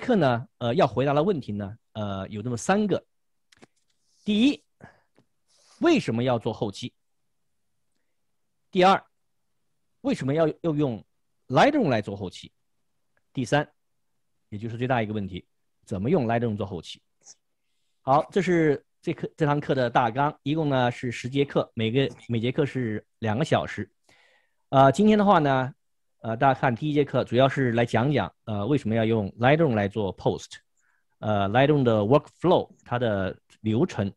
课呢，呃，要回答的问题呢，呃，有这么三个。第一，为什么要做后期？第二，为什么要要用 Lightroom 来做后期？第三，也就是最大一个问题，怎么用 Lightroom 做后期？好，这是这课这堂课的大纲，一共呢是十节课，每个每节课是两个小时。呃，今天的话呢。呃，大家看第一节课主要是来讲讲，呃，为什么要用 Lightroom 来做 Post，呃，Lightroom 的 Workflow 它的流程，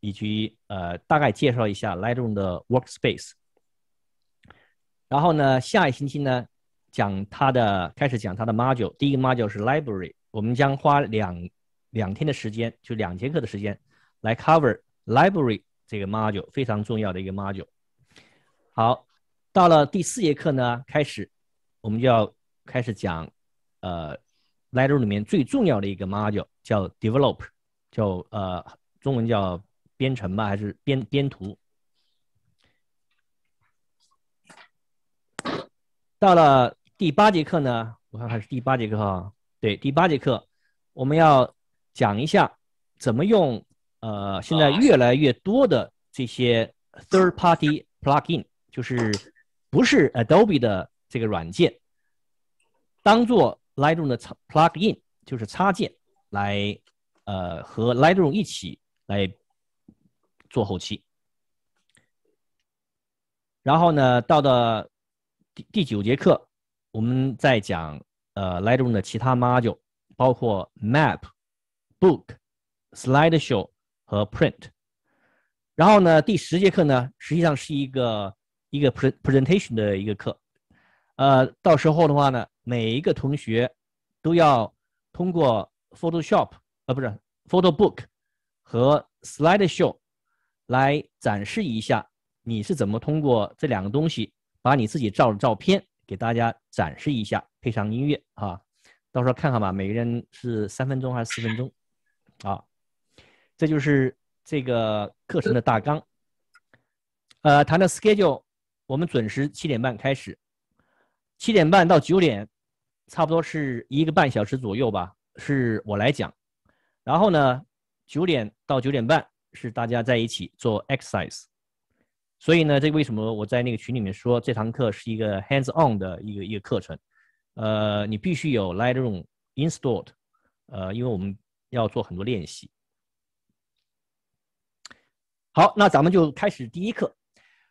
以及呃，大概介绍一下 Lightroom 的 Workspace。然后呢，下一星期呢，讲它的开始讲它的 Module，第一个 Module 是 Library，我们将花两两天的时间，就两节课的时间来 cover Library 这个 Module，非常重要的一个 Module。好，到了第四节课呢，开始。我们就要开始讲，呃，Lightroom 里面最重要的一个 module 叫 Develop，叫呃，中文叫编程吧，还是编编图？到了第八节课呢，我看还是第八节课哈，对，第八节课我们要讲一下怎么用呃，现在越来越多的这些 third-party plugin，就是不是 Adobe 的。这个软件当做 Lightroom 的插 plugin，就是插件，来呃和 Lightroom 一起来做后期。然后呢，到的第第九节课，我们再讲呃 Lightroom 的其他 module，包括 Map、Book、Slideshow 和 Print。然后呢，第十节课呢，实际上是一个一个 presentation 的一个课。呃，到时候的话呢，每一个同学都要通过 Photoshop，呃，不是 PhotoBook 和 Slideshow 来展示一下你是怎么通过这两个东西把你自己照的照片给大家展示一下，配上音乐啊，到时候看看吧，每个人是三分钟还是四分钟？啊，这就是这个课程的大纲。呃，谈的 schedule，我们准时七点半开始。七点半到九点，差不多是一个半小时左右吧，是我来讲。然后呢，九点到九点半是大家在一起做 exercise。所以呢，这为什么我在那个群里面说这堂课是一个 hands on 的一个一个课程？呃，你必须有 Lightroom installed，呃，因为我们要做很多练习。好，那咱们就开始第一课。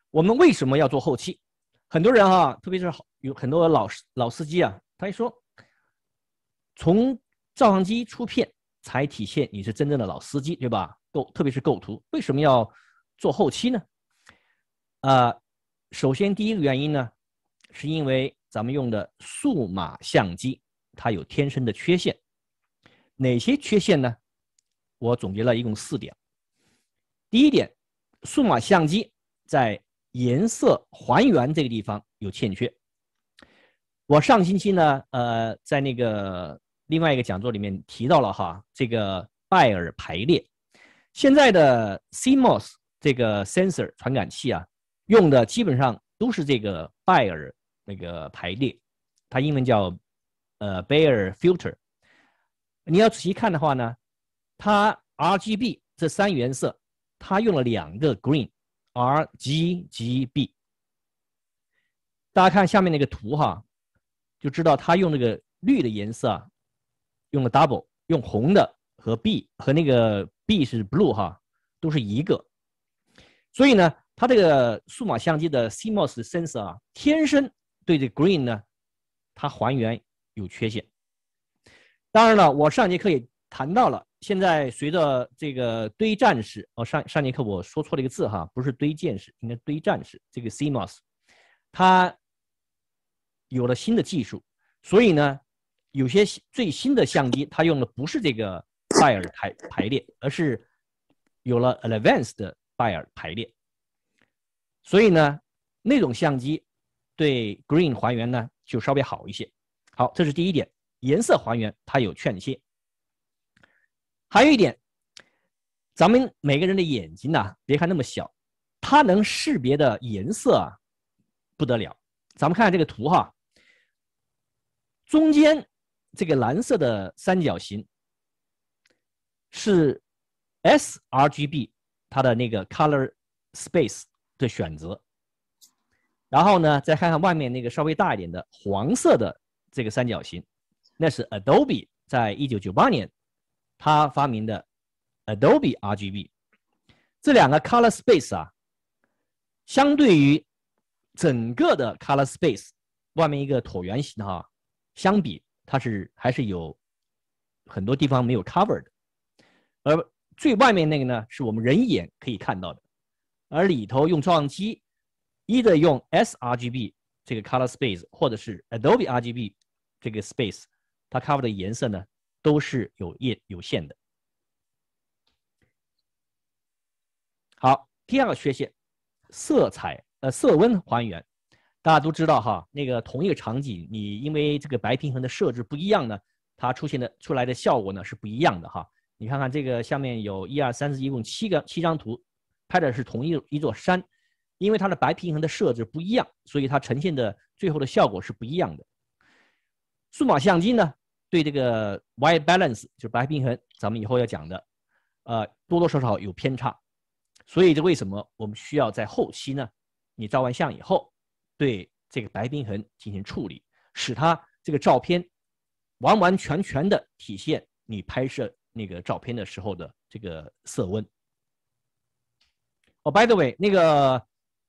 我们为什么要做后期？很多人哈，特别是好有很多老老司机啊，他一说，从照相机出片才体现你是真正的老司机，对吧？构特别是构图，为什么要做后期呢？呃，首先第一个原因呢，是因为咱们用的数码相机它有天生的缺陷，哪些缺陷呢？我总结了一共四点。第一点，数码相机在颜色还原这个地方有欠缺。我上星期呢，呃，在那个另外一个讲座里面提到了哈，这个拜耳排列。现在的 CMOS 这个 sensor 传感器啊，用的基本上都是这个拜耳那个排列，它英文叫呃 Bayer filter。你要仔细看的话呢，它 RGB 这三原色，它用了两个 green。R G G B，大家看下面那个图哈，就知道它用那个绿的颜色啊，用了 double，用红的和 B 和那个 B 是 blue 哈，都是一个。所以呢，它这个数码相机的 CMOS sensor 啊，天生对这 green 呢，它还原有缺陷。当然了，我上节课也谈到了。现在随着这个堆战士，哦，上上节课我说错了一个字哈，不是堆剑士，应该堆战士。这个 CMOS，它有了新的技术，所以呢，有些最新的相机它用的不是这个拜耳排排列，而是有了 advanced 的拜耳排列。所以呢，那种相机对 green 还原呢就稍微好一些。好，这是第一点，颜色还原它有缺陷。还有一点，咱们每个人的眼睛呐，别看那么小，它能识别的颜色啊，不得了。咱们看看这个图哈，中间这个蓝色的三角形是 sRGB 它的那个 color space 的选择，然后呢，再看看外面那个稍微大一点的黄色的这个三角形，那是 Adobe 在一九九八年他发明的 Adobe RGB。这两个 color space 啊，相对于整个的 color space 外面一个椭圆形哈，相比它是还是有很多地方没有 cover 的，而最外面那个呢，是我们人眼可以看到的，而里头用照相机，一的用 sRGB 这个 color space，或者是 Adobe RGB 这个 space，它 cover 的颜色呢都是有业有限的。好，第二个缺陷，色彩呃色温还原，大家都知道哈，那个同一个场景，你因为这个白平衡的设置不一样呢，它出现的出来的效果呢是不一样的哈。你看看这个下面有一二三四，一共七个七张图，拍的是同一一座山，因为它的白平衡的设置不一样，所以它呈现的最后的效果是不一样的。数码相机呢，对这个 white balance 就是白平衡，咱们以后要讲的，呃，多多少少有偏差，所以这为什么我们需要在后期呢？你照完相以后，对这个白平衡进行处理，使它这个照片完完全全的体现你拍摄。那个照片的时候的这个色温。哦，by the way，那个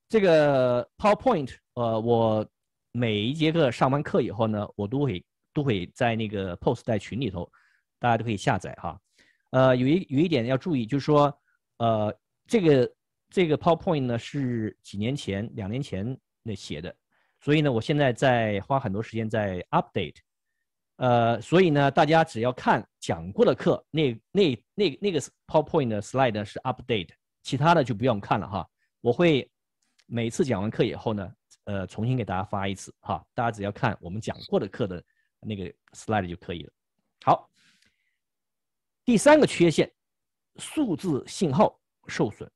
这个 PowerPoint，呃，我每一节课上完课以后呢，我都会都会在那个 post 在群里头，大家都可以下载哈。呃，有一有一点要注意，就是说，呃，这个这个 PowerPoint 呢是几年前、两年前那写的，所以呢，我现在在花很多时间在 update。呃，所以呢，大家只要看讲过的课，那那那那个 PowerPoint 的 slide 是 update，其他的就不用看了哈。我会每次讲完课以后呢，呃，重新给大家发一次哈。大家只要看我们讲过的课的那个 slide 就可以了。好，第三个缺陷，数字信号受损。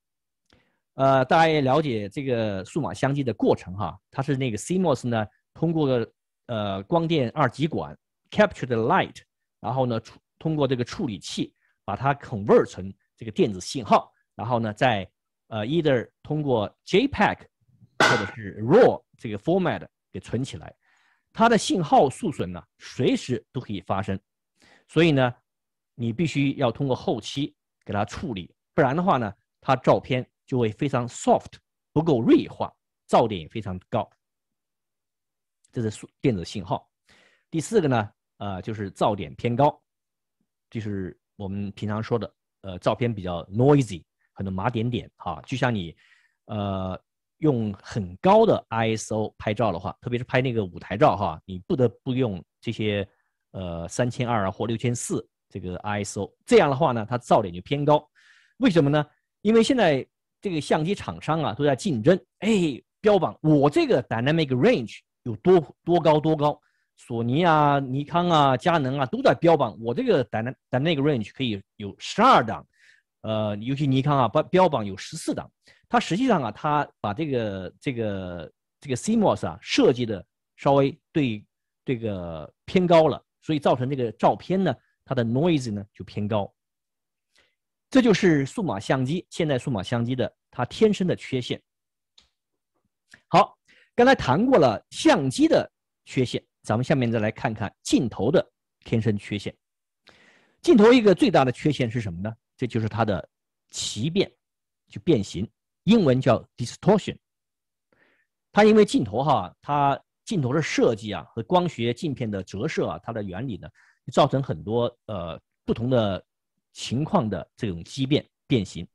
呃，大家也了解这个数码相机的过程哈，它是那个 CMOS 呢，通过呃光电二极管。capture the light，然后呢，通过这个处理器把它 convert 成这个电子信号，然后呢，再呃 either 通过 JPEG 或者是 RAW 这个 format 给存起来。它的信号受损呢，随时都可以发生，所以呢，你必须要通过后期给它处理，不然的话呢，它照片就会非常 soft，不够锐化，噪点也非常高。这是数电子信号。第四个呢？呃，就是噪点偏高，就是我们平常说的，呃，照片比较 noisy，很多麻点点哈。就像你，呃，用很高的 ISO 拍照的话，特别是拍那个舞台照哈，你不得不用这些，呃，三千二啊或六千四这个 ISO。这样的话呢，它噪点就偏高。为什么呢？因为现在这个相机厂商啊都在竞争，哎，标榜我这个 dynamic range 有多多高多高。索尼啊、尼康啊、佳能啊都在标榜我这个 dynamic range 可以有十二档，呃，尤其尼康啊标标榜有十四档。它实际上啊，它把这个这个这个 CMOS 啊设计的稍微对这个偏高了，所以造成这个照片呢，它的 noise 呢就偏高。这就是数码相机现在数码相机的它天生的缺陷。好，刚才谈过了相机的缺陷。咱们下面再来看看镜头的天生缺陷。镜头一个最大的缺陷是什么呢？这就是它的畸变，就变形，英文叫 distortion。它因为镜头哈，它镜头的设计啊和光学镜片的折射啊，它的原理呢，造成很多呃不同的情况的这种畸变变形。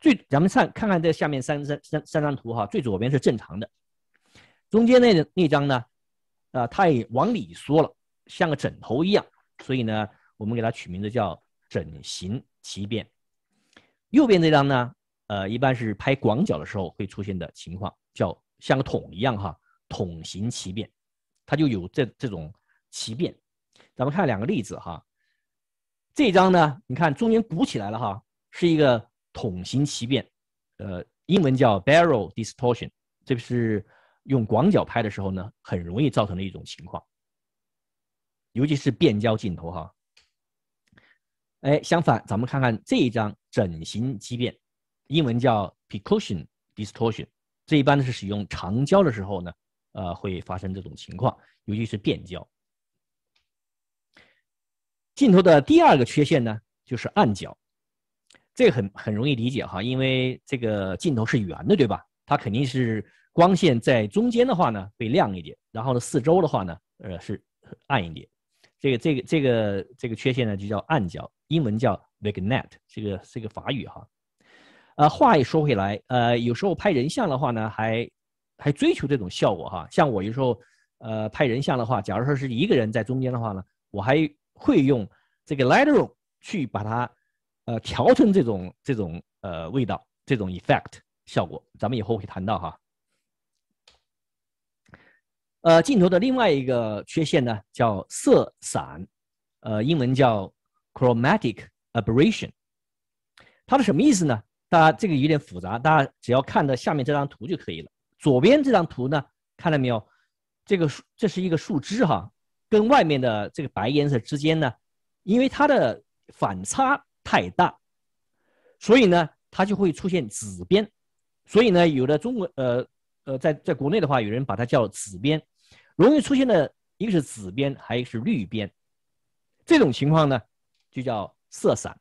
最咱们看看看这下面三三三三张图哈，最左边是正常的，中间那那张呢？啊，它也往里缩了，像个枕头一样，所以呢，我们给它取名字叫枕形畸变。右边这张呢，呃，一般是拍广角的时候会出现的情况，叫像个桶一样哈，桶形畸变，它就有这这种畸变。咱们看两个例子哈，这张呢，你看中间鼓起来了哈，是一个桶形畸变，呃，英文叫 barrel distortion，这个是。用广角拍的时候呢，很容易造成的一种情况。尤其是变焦镜头哈。哎，相反，咱们看看这一张整形畸变，英文叫 Precaution Distortion，这一般呢是使用长焦的时候呢，呃，会发生这种情况，尤其是变焦。镜头的第二个缺陷呢，就是暗角，这很很容易理解哈，因为这个镜头是圆的，对吧？它肯定是光线在中间的话呢会亮一点，然后呢四周的话呢，呃是暗一点。这个这个这个这个缺陷呢就叫暗角，英文叫 big net 这个是个法语哈。呃，话也说回来，呃，有时候拍人像的话呢，还还追求这种效果哈。像我有时候呃拍人像的话，假如说是一个人在中间的话呢，我还会用这个 Lightroom 去把它呃调成这种这种呃味道，这种 effect 效果，咱们以后会谈到哈。呃，镜头的另外一个缺陷呢，叫色散，呃，英文叫 chromatic aberration。它是什么意思呢？大家这个有点复杂，大家只要看到下面这张图就可以了。左边这张图呢，看到没有？这个树这是一个树枝哈，跟外面的这个白颜色之间呢，因为它的反差太大，所以呢，它就会出现紫边。所以呢，有的中国呃呃，在在国内的话，有人把它叫紫边。容易出现的一个是紫边，还有一个是绿边，这种情况呢就叫色散。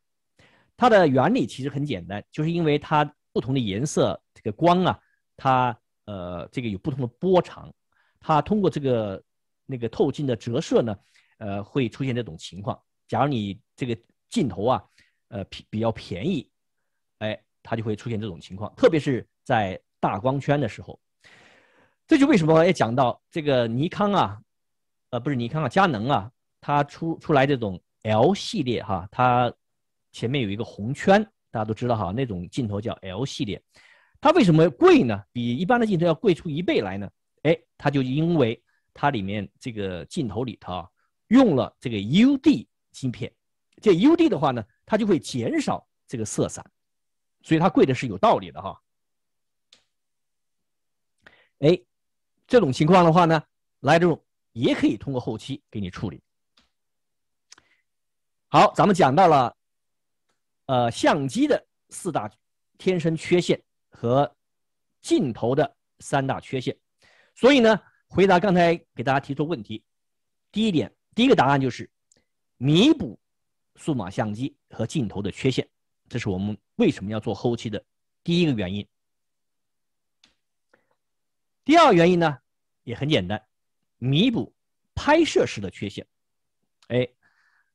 它的原理其实很简单，就是因为它不同的颜色，这个光啊，它呃这个有不同的波长，它通过这个那个透镜的折射呢，呃会出现这种情况。假如你这个镜头啊，呃比比较便宜，哎，它就会出现这种情况，特别是在大光圈的时候。这就为什么要讲到这个尼康啊，呃，不是尼康啊，佳能啊，它出出来这种 L 系列哈，它前面有一个红圈，大家都知道哈，那种镜头叫 L 系列，它为什么贵呢？比一般的镜头要贵出一倍来呢？哎，它就因为它里面这个镜头里头啊，用了这个 UD 芯片，这 UD 的话呢，它就会减少这个色散，所以它贵的是有道理的哈。哎。这种情况的话呢，Lightroom 也可以通过后期给你处理。好，咱们讲到了，呃，相机的四大天生缺陷和镜头的三大缺陷。所以呢，回答刚才给大家提出问题，第一点，第一个答案就是弥补数码相机和镜头的缺陷，这是我们为什么要做后期的第一个原因。第二个原因呢，也很简单，弥补拍摄时的缺陷。哎，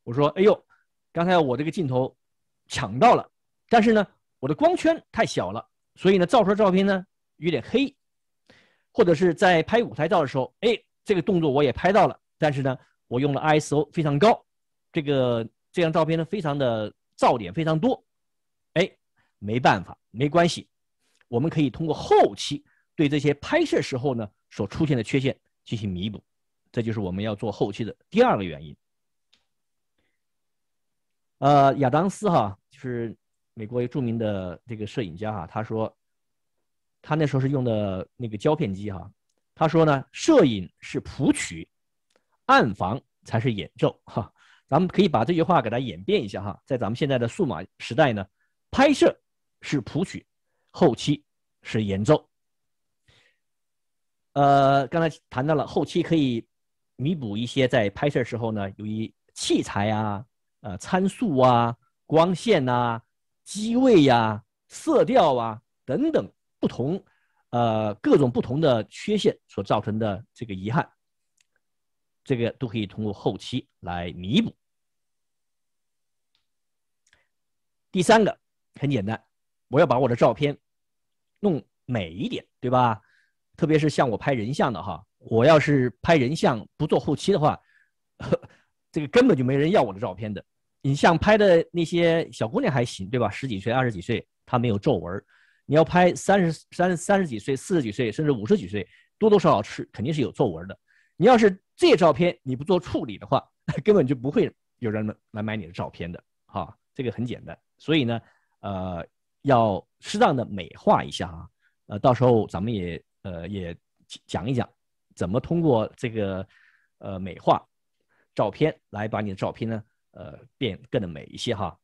我说，哎呦，刚才我这个镜头抢到了，但是呢，我的光圈太小了，所以呢，照出来照片呢有点黑。或者是在拍舞台照的时候，哎，这个动作我也拍到了，但是呢，我用了 ISO 非常高，这个这张照片呢非常的噪点非常多。哎，没办法，没关系，我们可以通过后期。对这些拍摄时候呢所出现的缺陷进行弥补，这就是我们要做后期的第二个原因。呃，亚当斯哈就是美国一个著名的这个摄影家哈，他说他那时候是用的那个胶片机哈，他说呢，摄影是谱曲，暗房才是演奏哈。咱们可以把这句话给它演变一下哈，在咱们现在的数码时代呢，拍摄是谱曲，后期是演奏。呃，刚才谈到了后期可以弥补一些在拍摄时候呢，由于器材啊、呃参数啊、光线呐、机位呀、色调啊等等不同，呃各种不同的缺陷所造成的这个遗憾，这个都可以通过后期来弥补。第三个很简单，我要把我的照片弄美一点，对吧？特别是像我拍人像的哈，我要是拍人像不做后期的话，这个根本就没人要我的照片的。你像拍的那些小姑娘还行，对吧？十几岁、二十几岁，她没有皱纹。你要拍三十三、三十几岁、四十几岁，甚至五十几岁，多多少少是肯定是有皱纹的。你要是这些照片你不做处理的话，根本就不会有人来买你的照片的。哈，这个很简单。所以呢，呃，要适当的美化一下啊。呃，到时候咱们也。呃，也讲一讲怎么通过这个呃美化，照片来把你的照片呢，呃，变更的美一些哈。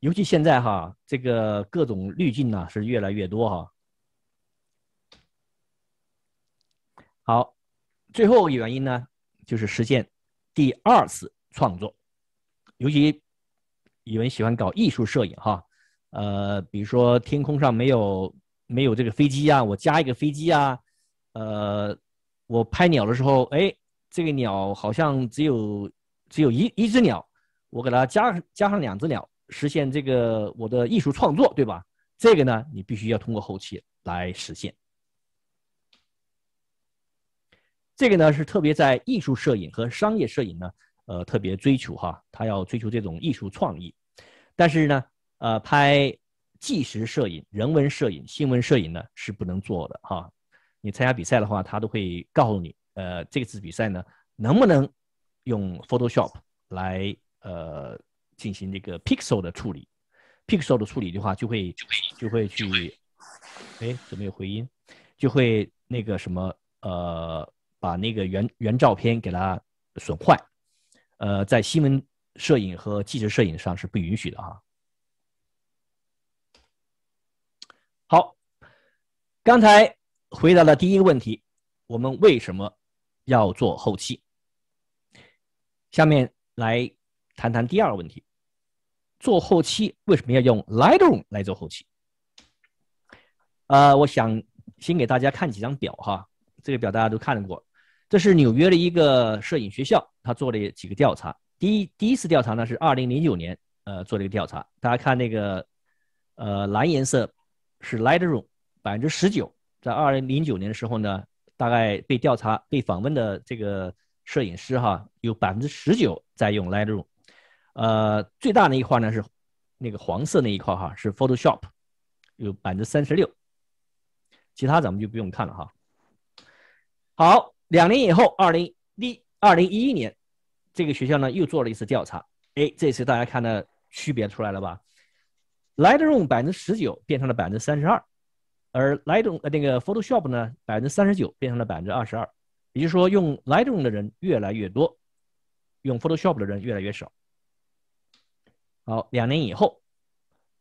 尤其现在哈，这个各种滤镜呢是越来越多哈。好，最后一个原因呢，就是实现第二次创作。尤其有人喜欢搞艺术摄影哈，呃，比如说天空上没有没有这个飞机啊，我加一个飞机啊，呃，我拍鸟的时候，哎，这个鸟好像只有只有一一只鸟，我给它加加上两只鸟。实现这个我的艺术创作，对吧？这个呢，你必须要通过后期来实现。这个呢是特别在艺术摄影和商业摄影呢，呃，特别追求哈，他要追求这种艺术创意。但是呢，呃，拍纪实摄影、人文摄影、新闻摄影呢是不能做的哈。你参加比赛的话，他都会告诉你，呃，这次比赛呢能不能用 Photoshop 来呃。进行这个 pixel 的处理，pixel 的处理的话，就会就会去，哎，怎么有回音？就会那个什么，呃，把那个原原照片给它损坏，呃，在新闻摄影和纪实摄影上是不允许的啊。好，刚才回答了第一个问题，我们为什么要做后期？下面来谈谈第二个问题。做后期为什么要用 Lightroom 来做后期？呃，我想先给大家看几张表哈，这个表大家都看过。这是纽约的一个摄影学校，他做了几个调查。第一第一次调查呢是二零零九年，呃，做了一个调查。大家看那个，呃，蓝颜色是 Lightroom 百分之十九，在二零零九年的时候呢，大概被调查被访问的这个摄影师哈，有百分之十九在用 Lightroom。呃，最大的一块呢是那个黄色那一块哈，是 Photoshop，有百分之三十六，其他咱们就不用看了哈。好，两年以后，二零一二零一一年，这个学校呢又做了一次调查，哎，这次大家看的区别出来了吧？Lightroom 百分之十九变成了百分之三十二，而 Lightroom 呃那个 Photoshop 呢百分之三十九变成了百分之二十二，也就是说用 Lightroom 的人越来越多，用 Photoshop 的人越来越少。好，两年以后，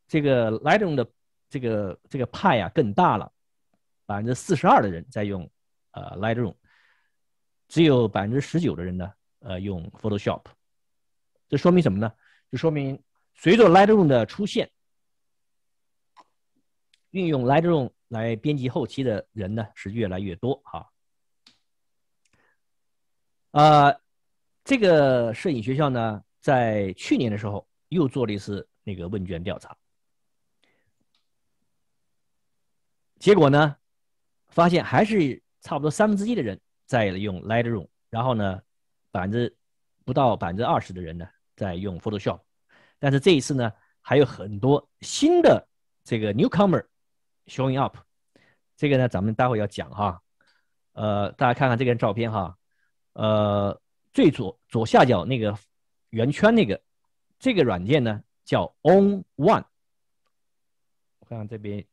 这个 Lightroom 的这个这个派呀更大了，百分之四十二的人在用呃 Lightroom，只有百分之十九的人呢呃用 Photoshop。这说明什么呢？就说明随着 Lightroom 的出现，运用 Lightroom 来编辑后期的人呢是越来越多哈。啊，这个摄影学校呢在去年的时候。又做了一次那个问卷调查，结果呢，发现还是差不多三分之一的人在用 Lightroom，然后呢，百分之不到百分之二十的人呢在用 Photoshop，但是这一次呢，还有很多新的这个 newcomer showing up，这个呢，咱们待会要讲哈，呃，大家看看这个照片哈，呃，最左左下角那个圆圈那个。这个软件呢叫 On One，我看看这边，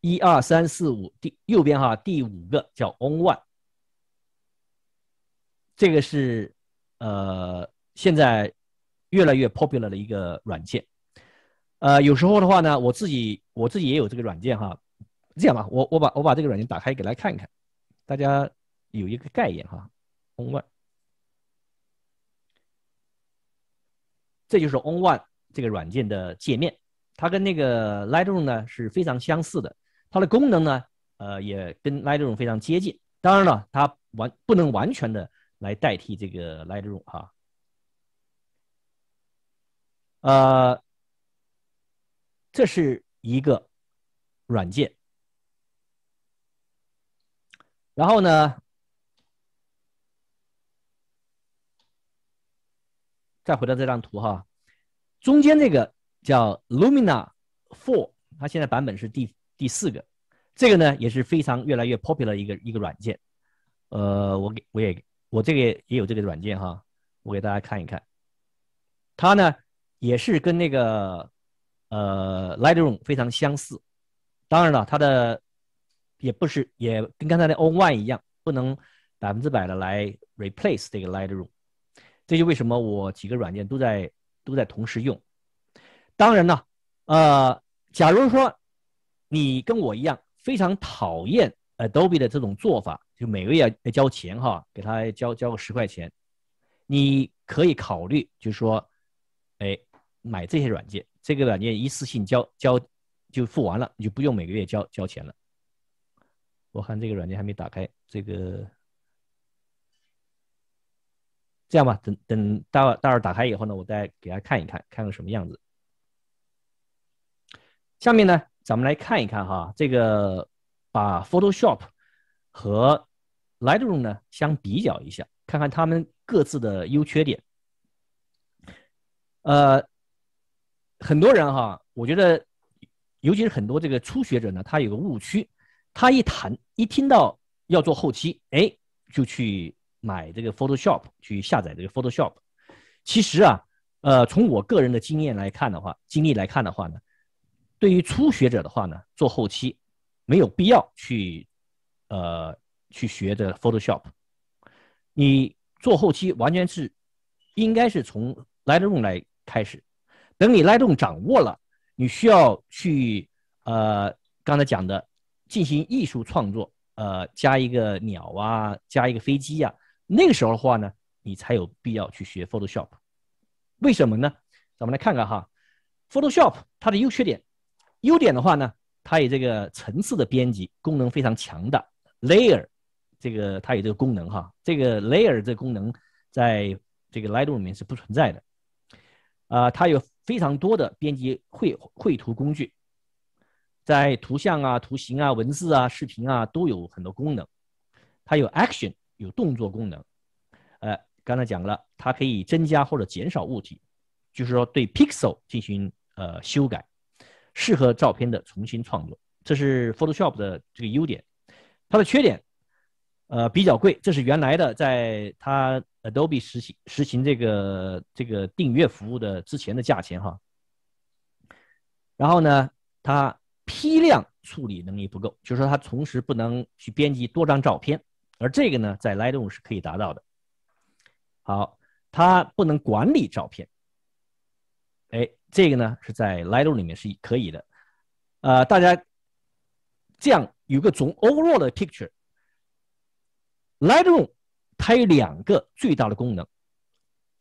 一二三四五，第右边哈第五个叫 On One，这个是呃现在越来越 popular 的一个软件，呃有时候的话呢，我自己我自己也有这个软件哈，这样吧，我我把我把这个软件打开给大家看一看，大家有一个概念哈。On One，这就是 On One 这个软件的界面，它跟那个 Lightroom 呢是非常相似的，它的功能呢，呃，也跟 Lightroom 非常接近。当然了，它完不能完全的来代替这个 Lightroom 哈。呃，这是一个软件，然后呢？再回到这张图哈，中间这个叫 Lumina Four，它现在版本是第第四个，这个呢也是非常越来越 popular 一个一个软件。呃，我给我也我这个也有这个软件哈，我给大家看一看。它呢也是跟那个呃 Lightroom 非常相似。当然了，它的也不是也跟刚才的 On One 一样，不能百分之百的来 replace 这个 Lightroom。这就为什么我几个软件都在都在同时用。当然呢，呃，假如说你跟我一样非常讨厌 Adobe 的这种做法，就每个月要交钱哈，给他交交个十块钱，你可以考虑就是说，哎，买这些软件，这个软件一次性交交就付完了，你就不用每个月交交钱了。我看这个软件还没打开，这个。这样吧，等等，待会待会打开以后呢，我再给大家看一看，看看什么样子。下面呢，咱们来看一看哈，这个把 Photoshop 和 Lightroom 呢相比较一下，看看他们各自的优缺点。呃，很多人哈，我觉得，尤其是很多这个初学者呢，他有个误区，他一谈一听到要做后期，哎，就去。买这个 Photoshop 去下载这个 Photoshop，其实啊，呃，从我个人的经验来看的话，经历来看的话呢，对于初学者的话呢，做后期没有必要去，呃，去学这 Photoshop。你做后期完全是应该是从 Lightroom 来开始，等你 Lightroom 掌握了，你需要去呃刚才讲的进行艺术创作，呃，加一个鸟啊，加一个飞机呀。那个时候的话呢，你才有必要去学 Photoshop，为什么呢？咱们来看看哈，Photoshop 它的优缺点。优点的话呢，它有这个层次的编辑功能非常强大，Layer 这个它有这个功能哈，这个 Layer 这个功能在这个 Lightroom 里面是不存在的。啊，它有非常多的编辑绘绘图工具，在图像啊、图形啊、文字啊、视频啊都有很多功能。它有 Action。有动作功能，呃，刚才讲了，它可以增加或者减少物体，就是说对 pixel 进行呃修改，适合照片的重新创作，这是 Photoshop 的这个优点。它的缺点，呃，比较贵，这是原来的在它 Adobe 实行实行这个这个订阅服务的之前的价钱哈。然后呢，它批量处理能力不够，就是说它同时不能去编辑多张照片。而这个呢，在 Lightroom 是可以达到的。好，它不能管理照片。哎，这个呢是在 Lightroom 里面是可以的。呃，大家这样有个总 overall 的 picture。Lightroom 它有两个最大的功能，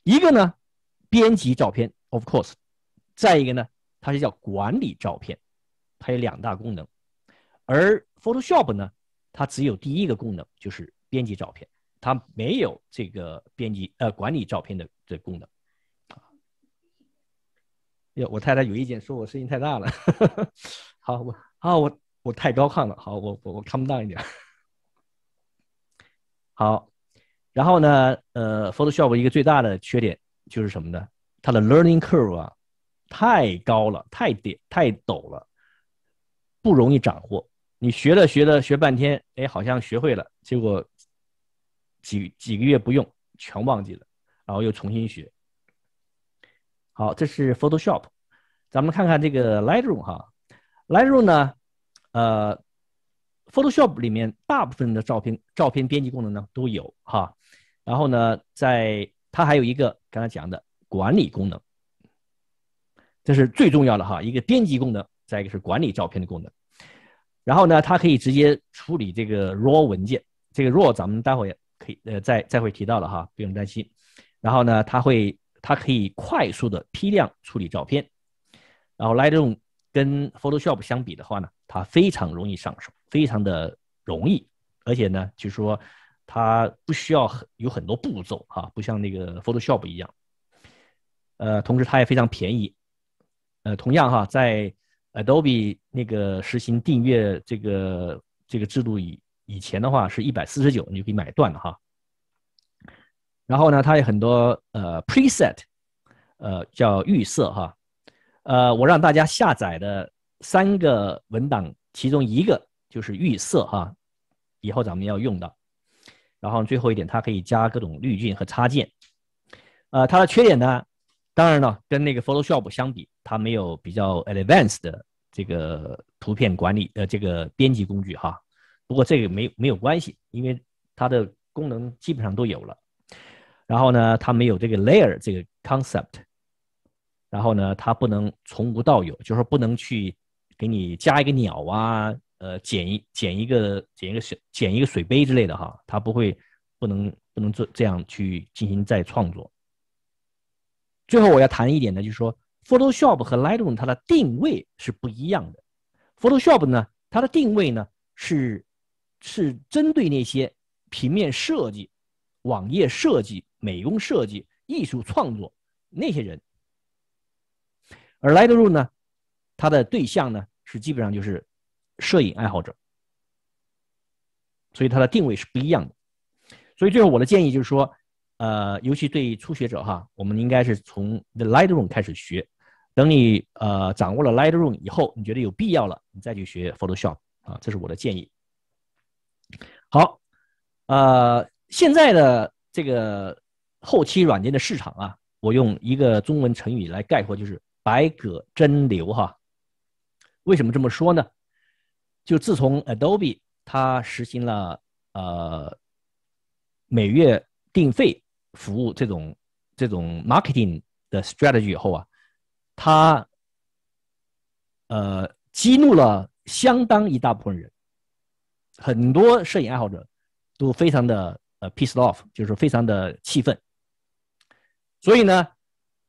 一个呢编辑照片，of course；再一个呢，它是叫管理照片，它有两大功能。而 Photoshop 呢？它只有第一个功能，就是编辑照片，它没有这个编辑呃管理照片的这功能。哟，我太太有意见，说我声音太大了。好，我啊我我太高亢了。好，我我我看不到一点。好，然后呢，呃，Photoshop 一个最大的缺点就是什么呢？它的 learning curve 啊太高了，太点太陡了，不容易掌握。你学了学了学半天，哎，好像学会了，结果几几个月不用，全忘记了，然后又重新学。好，这是 Photoshop，咱们看看这个 Lightroom 哈，Lightroom 呢，呃，Photoshop 里面大部分的照片照片编辑功能呢都有哈，然后呢，在它还有一个刚才讲的管理功能，这是最重要的哈，一个编辑功能，再一个是管理照片的功能。然后呢，它可以直接处理这个 RAW 文件，这个 RAW 咱们待会可以呃再再会提到了哈，不用担心。然后呢，它会它可以快速的批量处理照片。然后 Lightroom 跟 Photoshop 相比的话呢，它非常容易上手，非常的容易，而且呢，就是说它不需要很有很多步骤哈，不像那个 Photoshop 一样。呃，同时它也非常便宜。呃，同样哈，在 Adobe 那个实行订阅这个这个制度以以前的话是一百四十九，你就可以买断了哈。然后呢，它有很多呃 preset，呃叫预设哈。呃，我让大家下载的三个文档，其中一个就是预设哈，以后咱们要用到。然后最后一点，它可以加各种滤镜和插件。呃，它的缺点呢，当然了，跟那个 Photoshop 相比，它没有比较 advanced 的这个图片管理呃这个编辑工具哈。不过这个没没有关系，因为它的功能基本上都有了。然后呢，它没有这个 layer 这个 concept。然后呢，它不能从无到有，就是说不能去给你加一个鸟啊，呃，剪一剪一个剪一个水剪一个水杯之类的哈，它不会不能不能做这样去进行再创作。最后我要谈一点呢，就是说 Photoshop 和 Lightroom 它的定位是不一样的。Photoshop 呢，它的定位呢是是针对那些平面设计、网页设计、美工设计、艺术创作那些人。而 Lightroom 呢，它的对象呢是基本上就是摄影爱好者，所以它的定位是不一样的。所以最后我的建议就是说，呃，尤其对初学者哈，我们应该是从 The Lightroom 开始学。等你呃掌握了 Lightroom 以后，你觉得有必要了，你再去学 Photoshop 啊，这是我的建议。好，呃，现在的这个后期软件的市场啊，我用一个中文成语来概括，就是。百舸争流哈，为什么这么说呢？就自从 Adobe 它实行了呃每月定费服务这种这种 marketing 的 strategy 以后啊，它呃激怒了相当一大部分人，很多摄影爱好者都非常的呃 pissed off，就是非常的气愤，所以呢，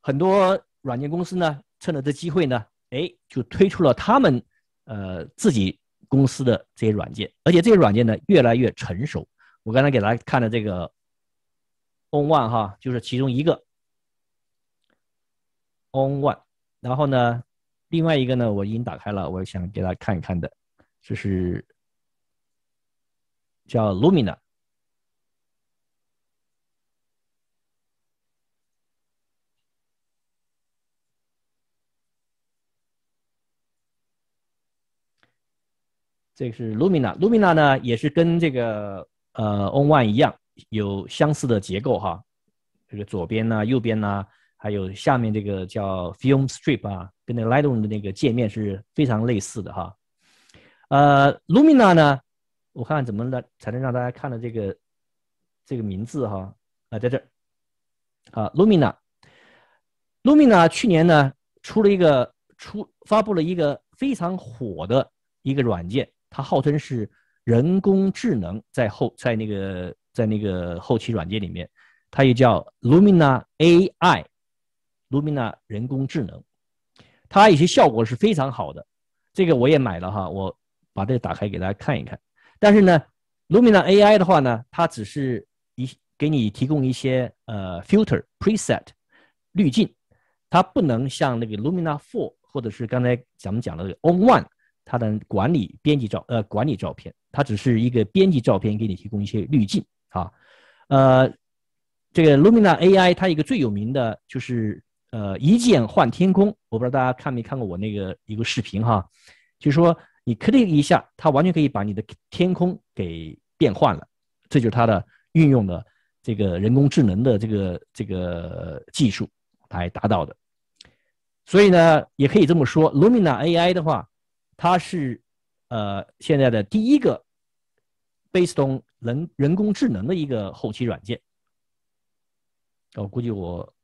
很多。软件公司呢，趁着这机会呢，哎，就推出了他们呃自己公司的这些软件，而且这些软件呢越来越成熟。我刚才给大家看的这个 On One 哈，就是其中一个 On One，然后呢，另外一个呢我已经打开了，我想给大家看一看的，就是叫 Lumina。这个是 Lumina，Lumina 呢也是跟这个呃 On One 一样，有相似的结构哈。这个左边呢、右边呢，还有下面这个叫 Film Strip 啊，跟那个 Lightroom 的那个界面是非常类似的哈。呃，Lumina 呢，我看看怎么来才能让大家看到这个这个名字哈啊，在这儿啊，Lumina，Lumina 去年呢出了一个出发布了一个非常火的一个软件。它号称是人工智能在后在那个在那个后期软件里面，它也叫 Lumina AI，Lumina 人工智能，它有些效果是非常好的，这个我也买了哈，我把这个打开给大家看一看。但是呢，Lumina AI 的话呢，它只是一给你提供一些呃 filter preset 滤镜，它不能像那个 Lumina Four 或者是刚才咱们讲的 On One。它的管理编辑照呃管理照片，它只是一个编辑照片，给你提供一些滤镜啊。呃，这个 Lumina AI 它一个最有名的就是呃一键换天空，我不知道大家看没看过我那个一个视频哈，就是说你 click 一下，它完全可以把你的天空给变换了，这就是它的运用的这个人工智能的这个这个技术来达到的。所以呢，也可以这么说，Lumina AI 的话。它是，呃，现在的第一个 based on 人人工智能的一个后期软件。我估计我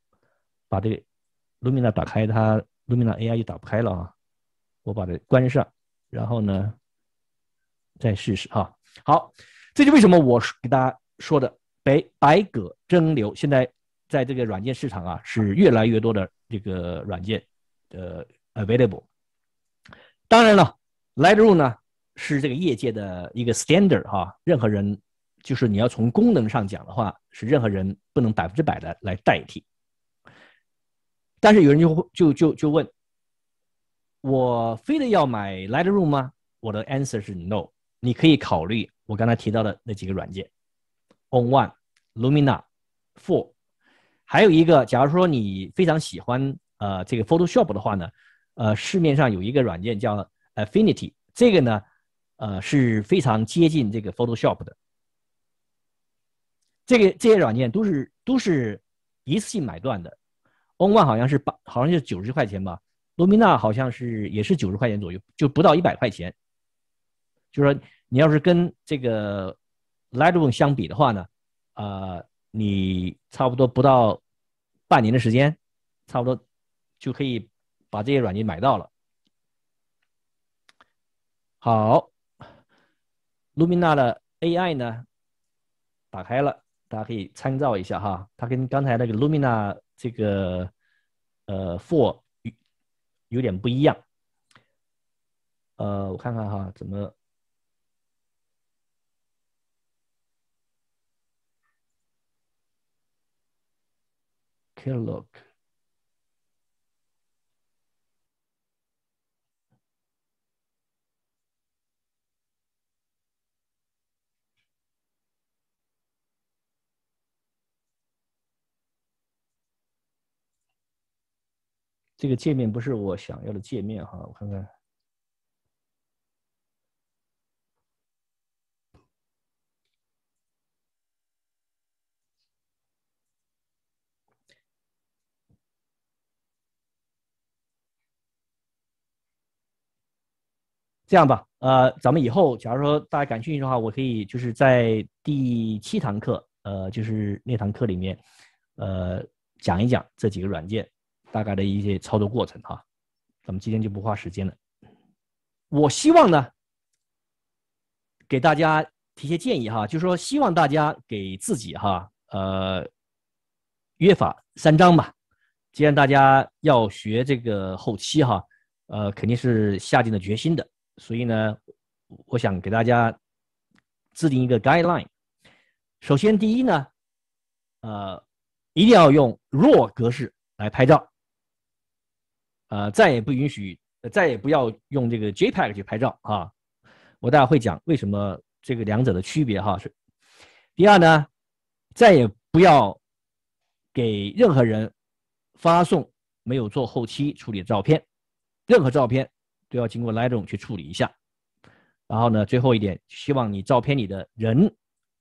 把这个 Lumina 打开，它 Lumina AI 就打不开了啊。我把它关上，然后呢，再试试哈。好，这就为什么我给大家说的白白葛蒸馏。现在在这个软件市场啊，是越来越多的这个软件呃 available。当然了，Lightroom 呢是这个业界的一个 standard 哈，任何人就是你要从功能上讲的话，是任何人不能百分之百的来代替。但是有人就就就就问，我非得要买 Lightroom 吗？我的 answer 是 no。你可以考虑我刚才提到的那几个软件，On One、Lumina、Four，还有一个，假如说你非常喜欢呃这个 Photoshop 的话呢？呃，市面上有一个软件叫 Affinity，这个呢，呃，是非常接近这个 Photoshop 的。这个这些软件都是都是一次性买断的。On One 好像是八，好像是九十块钱吧 Lumina 好像是也是九十块钱左右，就不到一百块钱。就是说，你要是跟这个 Lightroom 相比的话呢，啊，你差不多不到半年的时间，差不多就可以把这些软件买到了。好，Lumina 的 AI 呢，打开了，大家可以参照一下哈。它跟刚才那个 Lumina 这个呃 For 有点不一样。呃，我看看哈，怎么？Take 这个界面不是我想要的界面哈，我看看。这样吧，呃，咱们以后假如说大家感兴趣的话，我可以就是在第七堂课，呃，就是那堂课里面，呃，讲一讲这几个软件大概的一些操作过程哈。咱们今天就不花时间了。我希望呢，给大家提些建议哈，就是说希望大家给自己哈，呃，约法三章吧。既然大家要学这个后期哈，呃，肯定是下定了决心的。所以呢，我想给大家制定一个 guideline。首先，第一呢，呃，一定要用 RAW 格式来拍照，呃，再也不允许，再也不要用这个 JPEG 去拍照啊。我待会会讲为什么这个两者的区别哈。是第二呢，再也不要给任何人发送没有做后期处理的照片，任何照片。都要经过 Lightroom 去处理一下，然后呢，最后一点，希望你照片里的人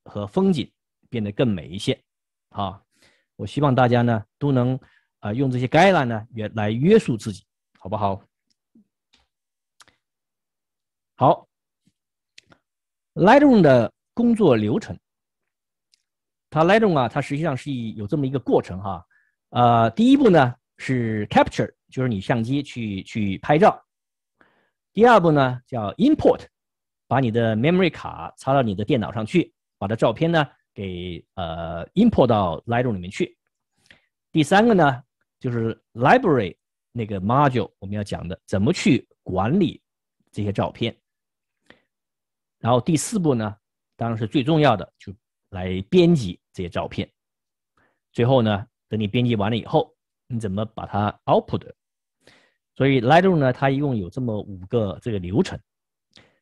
和风景变得更美一些，啊，我希望大家呢都能啊用这些概览呢约来约束自己，好不好？好，Lightroom 的工作流程，它 Lightroom 啊，它实际上是有这么一个过程哈，呃，第一步呢是 Capture，就是你相机去去拍照。第二步呢，叫 import，把你的 memory 卡插到你的电脑上去，把这照片呢给呃 import 到 Lightroom 里面去。第三个呢，就是 library 那个 module 我们要讲的怎么去管理这些照片。然后第四步呢，当然是最重要的，就来编辑这些照片。最后呢，等你编辑完了以后，你怎么把它 output？所以 Lightroom 呢，它一共有这么五个这个流程。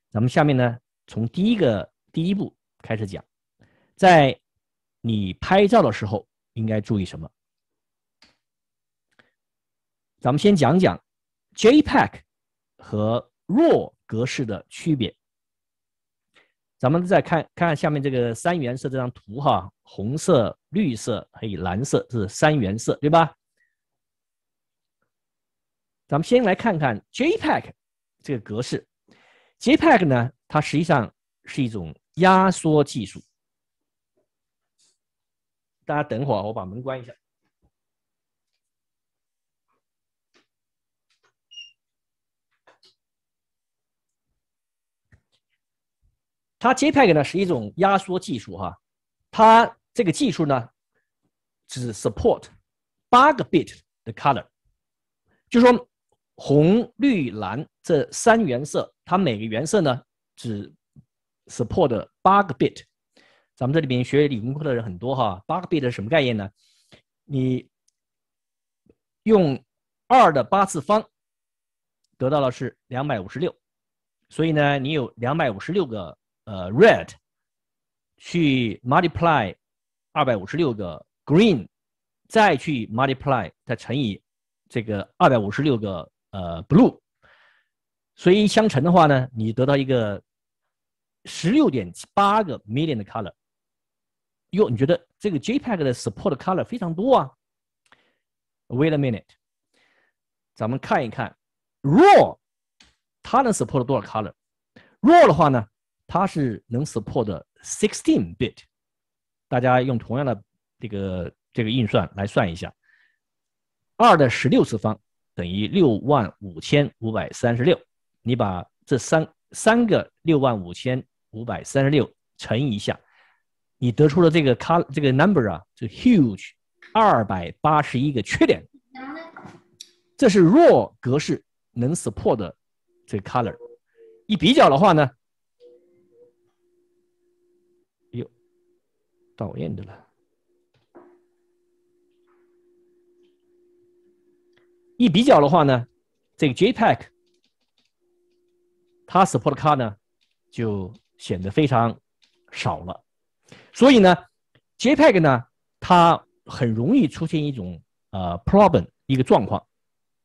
咱们下面呢，从第一个第一步开始讲，在你拍照的时候应该注意什么？咱们先讲讲 JPEG 和 RAW 格式的区别。咱们再看看下面这个三原色这张图哈，红色、绿色还有蓝色，这是三原色，对吧？咱们先来看看 JPEG 这个格式。JPEG 呢，它实际上是一种压缩技术。大家等会儿，我把门关一下。它 JPEG 呢是一种压缩技术哈，它这个技术呢只 support 八个 bit 的 color，就说。红、绿、蓝这三原色，它每个原色呢只 support 八个 bit。咱们这里边学理工科的人很多哈，八个 bit 是什么概念呢？你用二的八次方得到的是两百五十六，所以呢，你有两百五十六个呃 red 去 multiply 二百五十六个 green，再去 multiply 再乘以这个二百五十六个。呃，blue，所以相乘的话呢，你得到一个十六点八个 million 的 color。哟，你觉得这个 JPEG 的 support color 非常多啊？Wait a minute，咱们看一看 RAW 它能 support 多少 color？RAW 的话呢，它是能 support 16 bit。大家用同样的这个这个运算来算一下，二的十六次方等于六万五千五百三十六。你把这三三个六万五千五百三十六乘一下，你得出的这个 color 这个 number 啊，是 huge 二百八十一个缺点。这是 RAW 格式能 support 的这个 color。一比较的话呢，哟，讨厌的了。一比较的话呢，这个 JPEG 它 support 卡呢就显得非常少了。所以呢，JPEG 呢它很容易出现一种呃 problem 一个状况。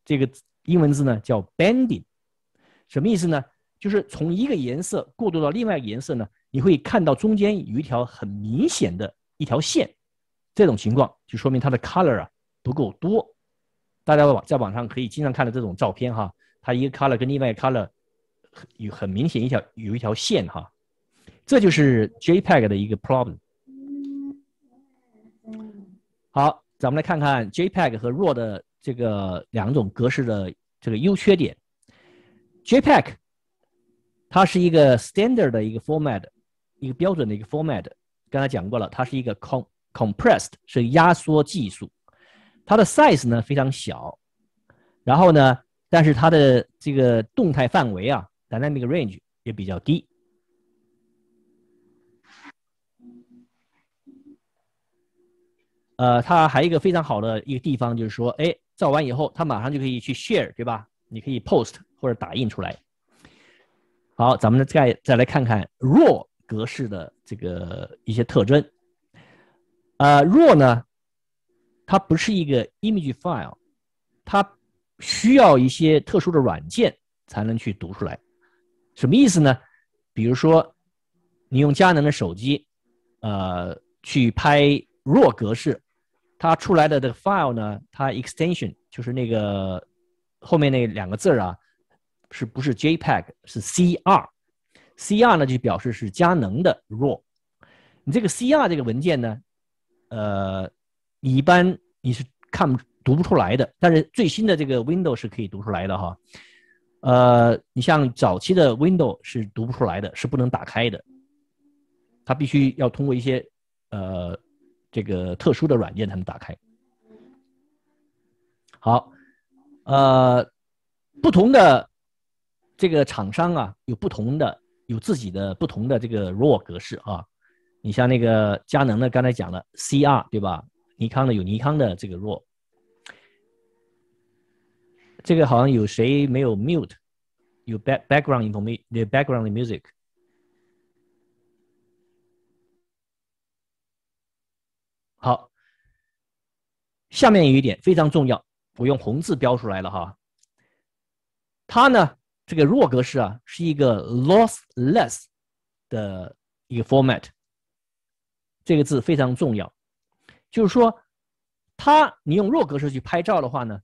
这个英文字呢叫 bending，什么意思呢？就是从一个颜色过渡到另外一个颜色呢，你会看到中间有一条很明显的一条线，这种情况就说明它的 color 啊不够多。大家网在网上可以经常看到这种照片哈，它一个 color 跟另外一个 color 有很明显一条有一条线哈，这就是 JPEG 的一个 problem。好，咱们来看看 JPEG 和 RAW 的。这个两种格式的这个优缺点，JPEG，它是一个 standard 的一个 format，一个标准的一个 format。刚才讲过了，它是一个 com compressed，是压缩技术。它的 size 呢非常小，然后呢，但是它的这个动态范围啊，dynamic range 也比较低。呃，它还有一个非常好的一个地方就是说，哎。照完以后，它马上就可以去 share，对吧？你可以 post 或者打印出来。好，咱们再再来看看 RAW 格式的这个一些特征。呃，RAW 呢，它不是一个 image file，它需要一些特殊的软件才能去读出来。什么意思呢？比如说，你用佳能的手机，呃，去拍弱格式。它出来的这个 file 呢，它 extension 就是那个后面那两个字啊，是不是 JPEG 是 cr CR 呢就表示是佳能的 RAW。你这个 CR 这个文件呢，呃，你一般你是看不读不出来的，但是最新的这个 Windows 是可以读出来的哈。呃，你像早期的 Windows 是读不出来的，是不能打开的，它必须要通过一些呃。这个特殊的软件才能打开。好，呃，不同的这个厂商啊，有不同的有自己的不同的这个 RAW 格式啊。你像那个佳能的，刚才讲了 CR 对吧？尼康的有尼康的这个 RAW。这个好像有谁没有 mute？有 back background information，the background music。好，下面有一点非常重要，我用红字标出来了哈。它呢，这个 RAW 格式啊，是一个 lossless 的一个 format。这个字非常重要，就是说，它你用 RAW 格式去拍照的话呢，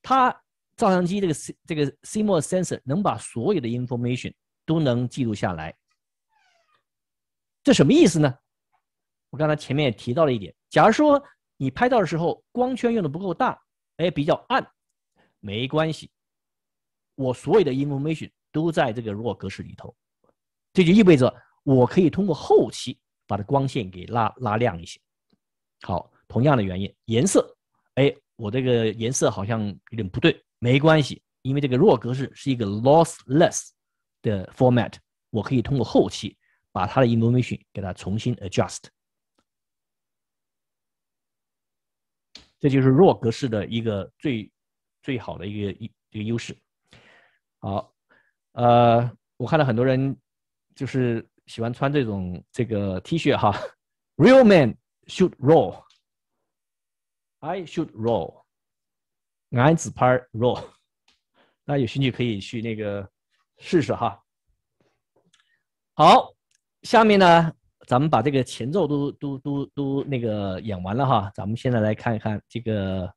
它照相机这个这个 CMOS sensor 能把所有的 information 都能记录下来。这什么意思呢？我刚才前面也提到了一点。假如说你拍照的时候光圈用的不够大，哎，比较暗，没关系，我所有的 information 都在这个 RAW 格式里头，这就意味着我可以通过后期把它光线给拉拉亮一些。好，同样的原因，颜色，哎，我这个颜色好像有点不对，没关系，因为这个 RAW 格式是一个 lossless 的 format，我可以通过后期把它的 information 给它重新 adjust。这就是 RAW 格式的一个最最好的一个一一个优势。好，呃，我看到很多人就是喜欢穿这种这个 T 恤哈，Real man shoot RAW，I shoot RAW，俺只拍 RAW。那有兴趣可以去那个试试哈。好，下面呢。咱们把这个前奏都都都都那个演完了哈，咱们现在来看一看这个，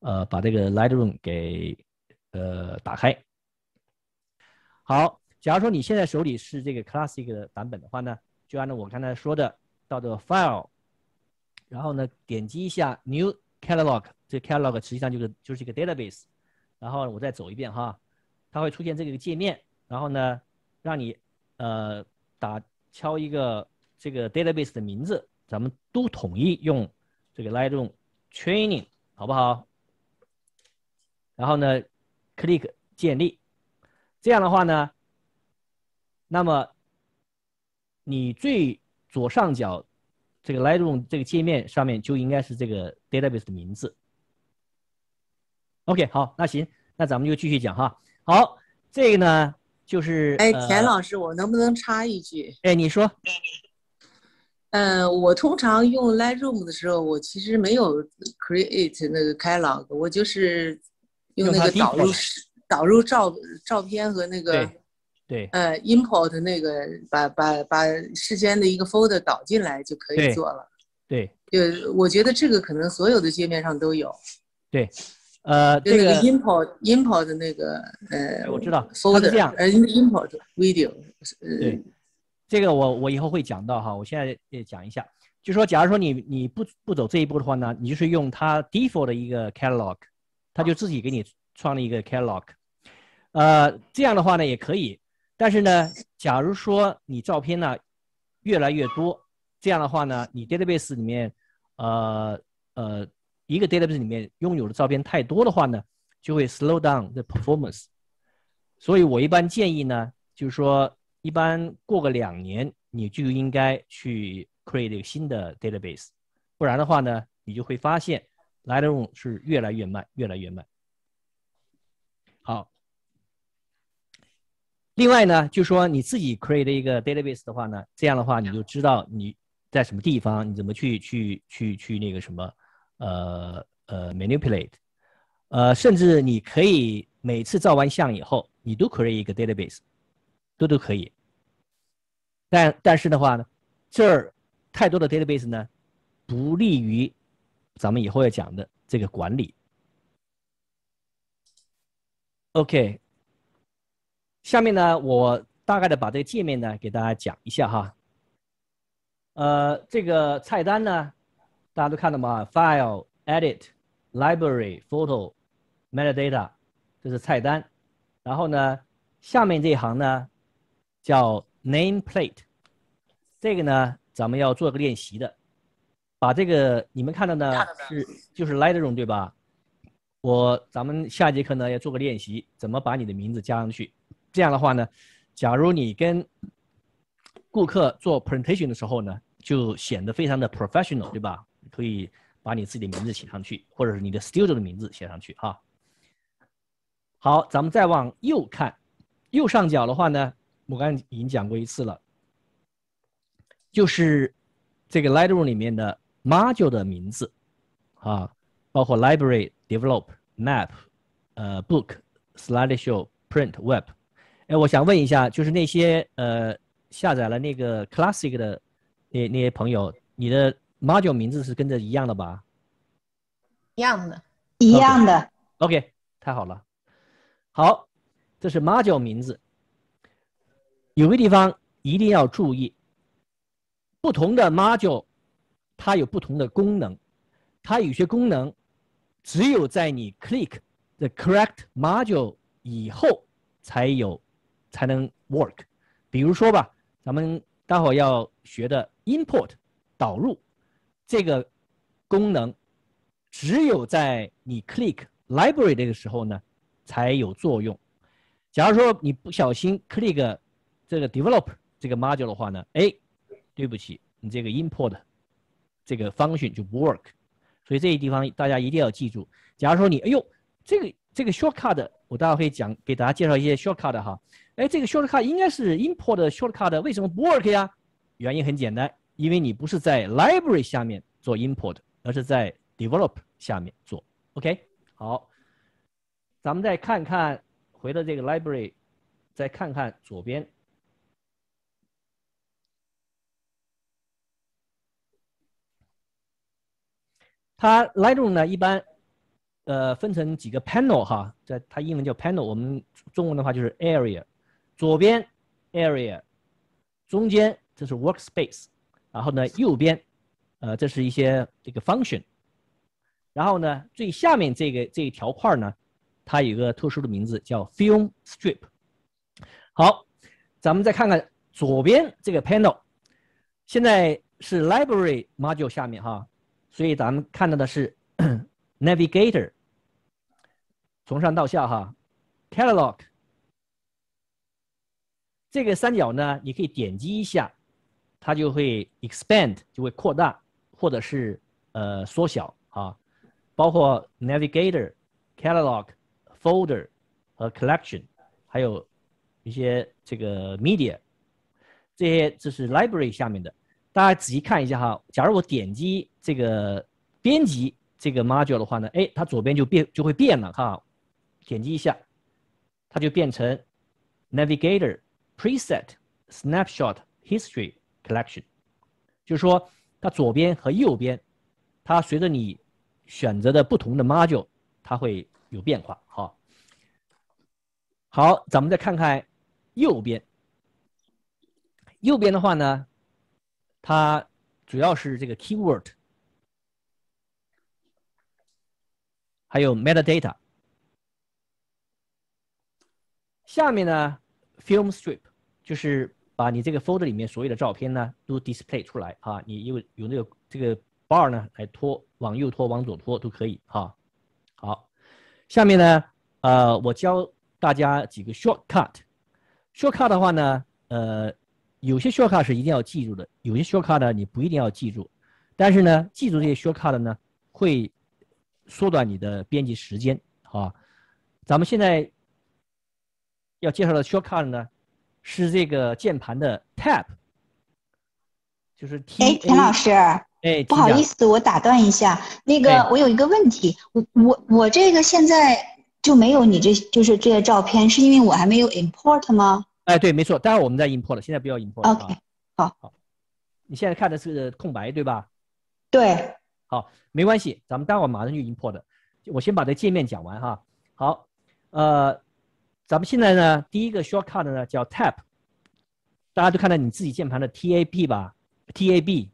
呃，把这个 Lightroom 给呃打开。好，假如说你现在手里是这个 Classic 的版本的话呢，就按照我刚才说的，到这个 File，然后呢点击一下 New Catalog，这 Catalog 实际上就是就是一个 Database，然后我再走一遍哈，它会出现这个界面，然后呢让你呃打敲一个这个 Database 的名字，咱们都统一用这个 Lightroom Training，好不好？然后呢，click 建立，这样的话呢，那么你最左上角这个 Lightroom 这个界面上面就应该是这个 database 的名字。OK，好，那行，那咱们就继续讲哈。好，这个呢就是哎，田老师，我能不能插一句？哎，你说。嗯，我通常用 Lightroom 的时候，我其实没有 create 那个 catalog，我就是用那个导入导入照照片和那个对呃 import 那个把把把事先的一个 folder 导进来就可以做了。对，就我觉得这个可能所有的界面上都有。对，呃，这个 import import 的那个呃，我知道 folder，呃 import video，对。这个我我以后会讲到哈，我现在也讲一下，就说假如说你你不不走这一步的话呢，你就是用它 default 的一个 catalog，它就自己给你创了一个 catalog，呃，这样的话呢也可以，但是呢，假如说你照片呢越来越多，这样的话呢，你 database 里面呃呃一个 database 里面拥有的照片太多的话呢，就会 slow down the performance，所以我一般建议呢，就是说。一般过个两年，你就应该去 create 一个新的 database，不然的话呢，你就会发现 Lightroom 是越来越慢，越来越慢。好，另外呢，就说你自己 create 一个 database 的话呢，这样的话你就知道你在什么地方，你怎么去去去去那个什么，呃呃 manipulate，呃，甚至你可以每次照完相以后，你都 create 一个 database。都都可以，但但是的话呢，这儿太多的 database 呢，不利于咱们以后要讲的这个管理。OK，下面呢，我大概的把这个界面呢给大家讲一下哈。呃，这个菜单呢，大家都看到吗？File、Edit、Library、Photo、Metadata，这是菜单。然后呢，下面这一行呢。叫 nameplate，这个呢，咱们要做个练习的，把这个你们看到呢是就是 Lightroom 对吧？我咱们下节课呢要做个练习，怎么把你的名字加上去？这样的话呢，假如你跟顾客做 presentation 的时候呢，就显得非常的 professional 对吧？可以把你自己的名字写上去，或者是你的 studio 的名字写上去哈。好，咱们再往右看，右上角的话呢。我刚才已经讲过一次了，就是这个 Lightroom 里面的 module 的名字啊，包括 Library、Develop、Map、呃 Book、Slideshow、Print、Web。哎，我想问一下，就是那些呃下载了那个 Classic 的那那些朋友，你的 module 名字是跟着一样的吧？一样的，一样的。OK，太好了。好，这是 module 名字。有个地方一定要注意，不同的 module 它有不同的功能，它有些功能只有在你 click the correct module 以后才有才能 work。比如说吧，咱们待会儿要学的 import 导入这个功能，只有在你 click library 这个时候呢才有作用。假如说你不小心 click 这个 develop 这个 module 的话呢，哎，对不起，你这个 import 这个 function 就不 work，所以这些地方大家一定要记住。假如说你，哎呦，这个这个 shortcut，我待会会讲给大家介绍一些 shortcut 哈。哎，这个 shortcut 应该是 import shortcut，为什么不 work 呀？原因很简单，因为你不是在 library 下面做 import，而是在 develop 下面做。OK，好，咱们再看看，回到这个 library，再看看左边。它 Lightroom 呢，一般，呃，分成几个 panel 哈，在它英文叫 panel，我们中文的话就是 area，左边 area，中间这是 workspace，然后呢右边，呃这是一些这个 function，然后呢最下面这个这一条块呢，它有一个特殊的名字叫 film strip。好，咱们再看看左边这个 panel，现在是 library module 下面哈，所以咱们看到的是 navigator，从上到下哈，catalog。这个三角呢，你可以点击一下，它就会 expand，就会扩大，或者是呃缩小啊。包括 navigator、catalog、folder 和 collection，还有一些这个 media，这些这是 library 下面的。大家仔细看一下哈，假如我点击这个编辑这个 module 的话呢，哎，它左边就变就会变了哈。点击一下，它就变成 navigator。Preset Snapshot History Collection，就是说它左边和右边，它随着你选择的不同的 module，它会有变化。好，好，咱们再看看右边。右边的话呢，它主要是这个 Keyword，还有 Metadata。下面呢，Film Strip。就是把你这个 folder 里面所有的照片呢都 display 出来啊，你有有那个这个 bar 呢来拖，往右拖，往左拖都可以哈。好，下面呢，呃，我教大家几个 shortcut。shortcut 的话呢，呃，有些 shortcut 是一定要记住的，有些 shortcut 呢你不一定要记住，但是呢，记住这些 shortcut 呢会缩短你的编辑时间啊。咱们现在要介绍的 shortcut 呢。是这个键盘的 tap，就是 T。哎，田老师，哎，不好意思，我打断一下，那个我有一个问题，我我我这个现在就没有你这就是这些照片，是因为我还没有 import 吗？哎，对，没错，待会儿我们再 import，现在不要 import。OK，好，好，你现在看的是空白对吧？对，好，没关系，咱们待会儿马上就 import，我先把这界面讲完哈。好，呃。咱们现在呢，第一个 shortcut 呢叫 Tab，大家都看到你自己键盘的 Tab 吧，Tab，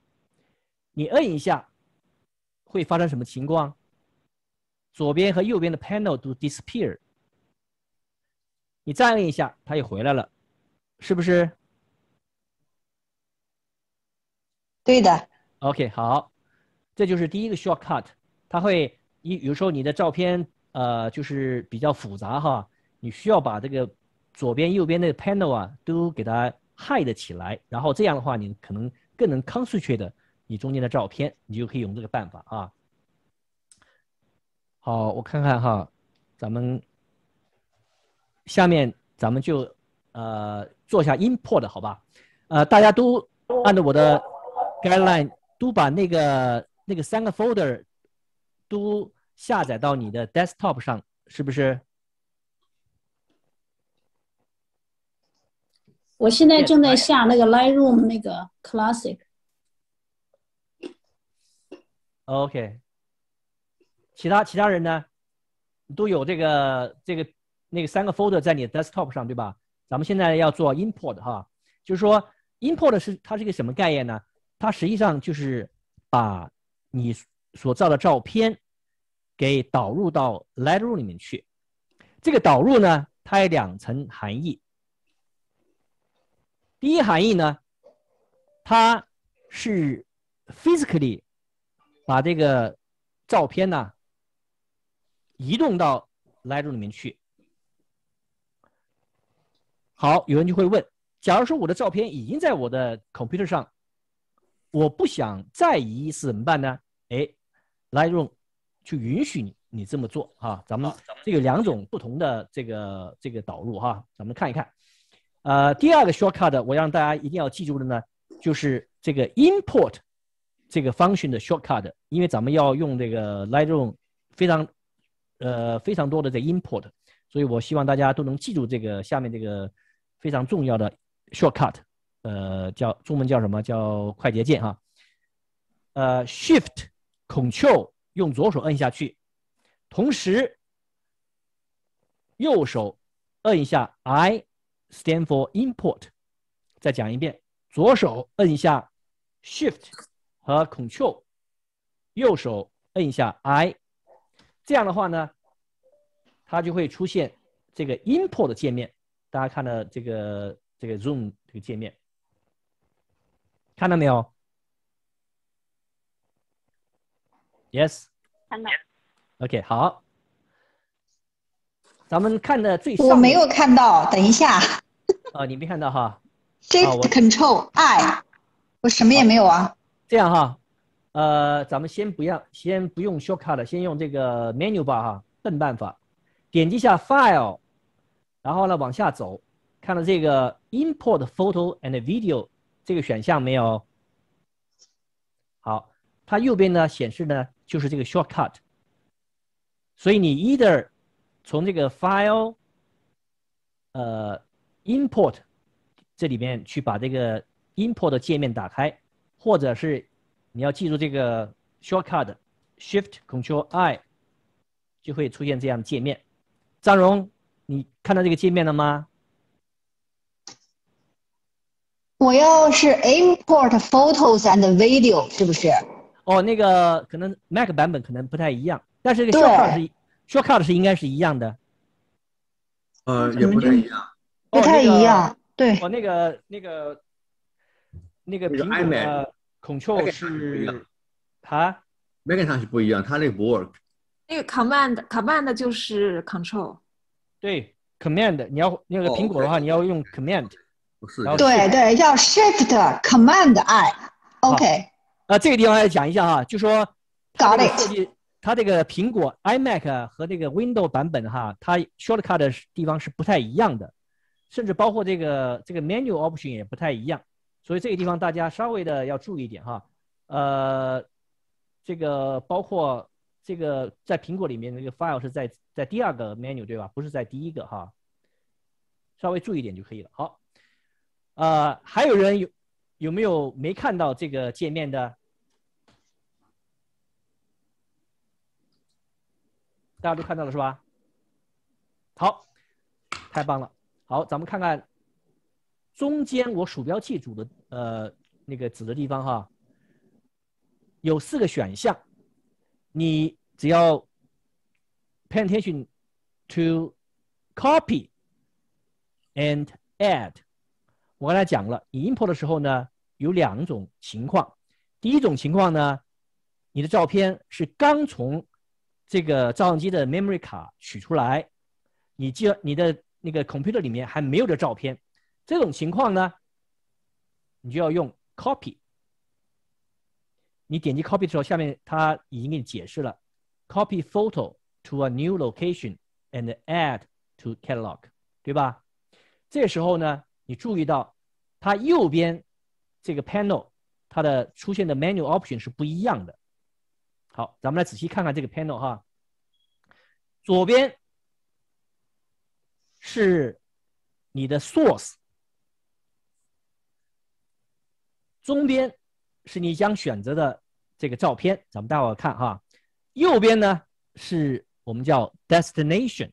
你摁一下，会发生什么情况？左边和右边的 panel 都 disappear。你再摁一下，它又回来了，是不是？对的。OK，好，这就是第一个 shortcut，它会一有时候你的照片呃就是比较复杂哈。你需要把这个左边、右边那个 panel 啊，都给它 hide 起来，然后这样的话，你可能更能 concentrate 你中间的照片，你就可以用这个办法啊。好，我看看哈，咱们下面咱们就呃做一下 import 好吧？呃，大家都按照我的 guideline 都把那个那个三个 folder 都下载到你的 desktop 上，是不是？我现在正在下那个 Lightroom 那个 Classic。OK，其他其他人呢，都有这个这个那个三个 folder 在你的 desktop 上，对吧？咱们现在要做 import 哈，就是说 import 是它是一个什么概念呢？它实际上就是把你所照的照片给导入到 Lightroom 里面去。这个导入呢，它有两层含义。第一含义呢，它是 physically 把这个照片呢移动到 Lightroom 里面去。好，有人就会问：假如说我的照片已经在我的 computer 上，我不想再移一次怎么办呢？哎，Lightroom 就允许你你这么做啊。咱们这有两种不同的这个这个导入哈，咱们看一看。呃，第二个 shortcut 我让大家一定要记住的呢，就是这个 import 这个 function 的 shortcut，因为咱们要用这个 Lightroom 非常呃非常多的这 import，所以我希望大家都能记住这个下面这个非常重要的 shortcut，呃，叫中文叫什么叫快捷键哈，呃，Shift Control 用左手摁下去，同时右手摁一下 I。Stand for import。再讲一遍，左手摁一下 Shift 和 Control，右手摁一下 I，这样的话呢，它就会出现这个 import 的界面。大家看到这个这个 Zoom 这个界面，看到没有？Yes，看到。OK，好。咱们看的最上我没有看到，等一下啊，你没看到哈？，Shift Control I，我什么也没有啊。这样哈，呃，咱们先不要，先不用 shortcut，先用这个 menu bar 哈，笨办法，点击一下 File，然后呢往下走，看到这个 Import Photo and Video 这个选项没有？好，它右边呢显示呢就是这个 shortcut，所以你 either 从这个 File，呃，Import 这里面去把这个 Import 的界面打开。或者是你要记住这个 shortcut Shift Control I，就会出现这样的界面。张荣，你看到这个界面了吗？我要是 import photos and video，是不是？哦，那个可能 Mac 版本可能不太一样，但是这个 shortcut 是 shortcut 是应该是一样的。呃，也不太一样。不太一样。对，哦，那个那个那个那个苹果 iMac 的 Control 是不一样是啊，Macintosh 不一样，它那个不 work。那个 command command 就是 control，对 Command，你要那个哦苹果的话，你要用 Command。对对，要 Shift Command I。OK，啊，这个地方要讲一下哈，就说它 Got 这个设计，它这个苹果 iMac 和这个 Windows 版本哈，它 shortcut 的地方是不太一样的，甚至包括这个这个 menu option 也不太一样，所以这个地方大家稍微的要注意一点哈。呃，这个包括这个在苹果里面那个 file 是在在第二个 menu 对吧？不是在第一个哈，稍微注意点就可以了。好，呃，还有人有有没有没看到这个界面的？大家都看到了是吧？好，太棒了。好，咱们看看中间我鼠标记住的呃那个指的地方哈，有四个选项，你只要 pay attention to copy and add。我刚才讲了，你 import 的时候呢，有两种情况。第一种情况呢，你的照片是刚从这个照相机的 memory 卡取出来，你记你的那个 computer 里面还没有这照片，这种情况呢，你就要用 copy。你点击 copy 的时候，下面它已经给你解释了，copy photo to a new location and add to catalog，对吧？这时候呢，你注意到它右边这个 panel 它的出现的 menu option 是不一样的。好，咱们来仔细看看这个 panel 哈。左边是你的 source，中边是你将选择的这个照片，咱们待会儿看哈。右边呢是我们叫 destination，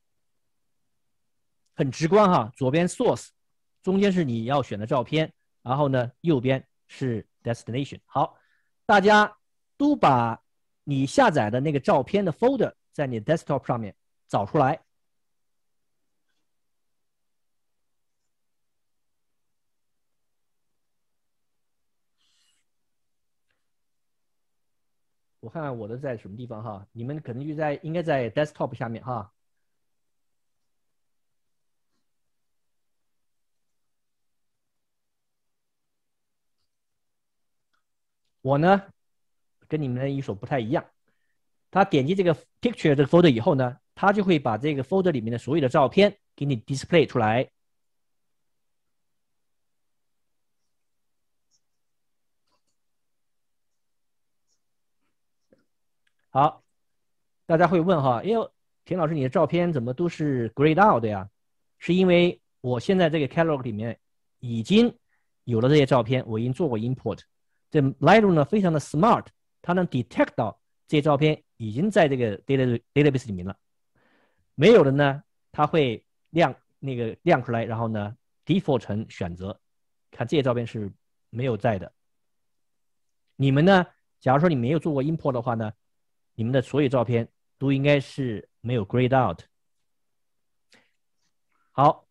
很直观哈。左边 source，中间是你要选的照片，然后呢右边是 destination。好，大家都把你下载的那个照片的 folder 在你 desktop 上面找出来。我看看我的在什么地方哈，你们可能就在应该在 desktop 下面哈。我呢，跟你们的一手不太一样。他点击这个 picture 这个 folder 以后呢，他就会把这个 folder 里面的所有的照片给你 display 出来。好，大家会问哈，哎呦，田老师，你的照片怎么都是 grayed out 呀？是因为我现在这个 catalog 里面已经有了这些照片，我已经做过 import。这 Lightroom 呢非常的 smart，它能 detect 到这些照片已经在这个 data database 里面了。没有的呢，它会亮那个亮出来，然后呢 default 成选择，看这些照片是没有在的。你们呢？假如说你没有做过 import 的话呢，你们的所有照片都应该是没有 grayed out。好，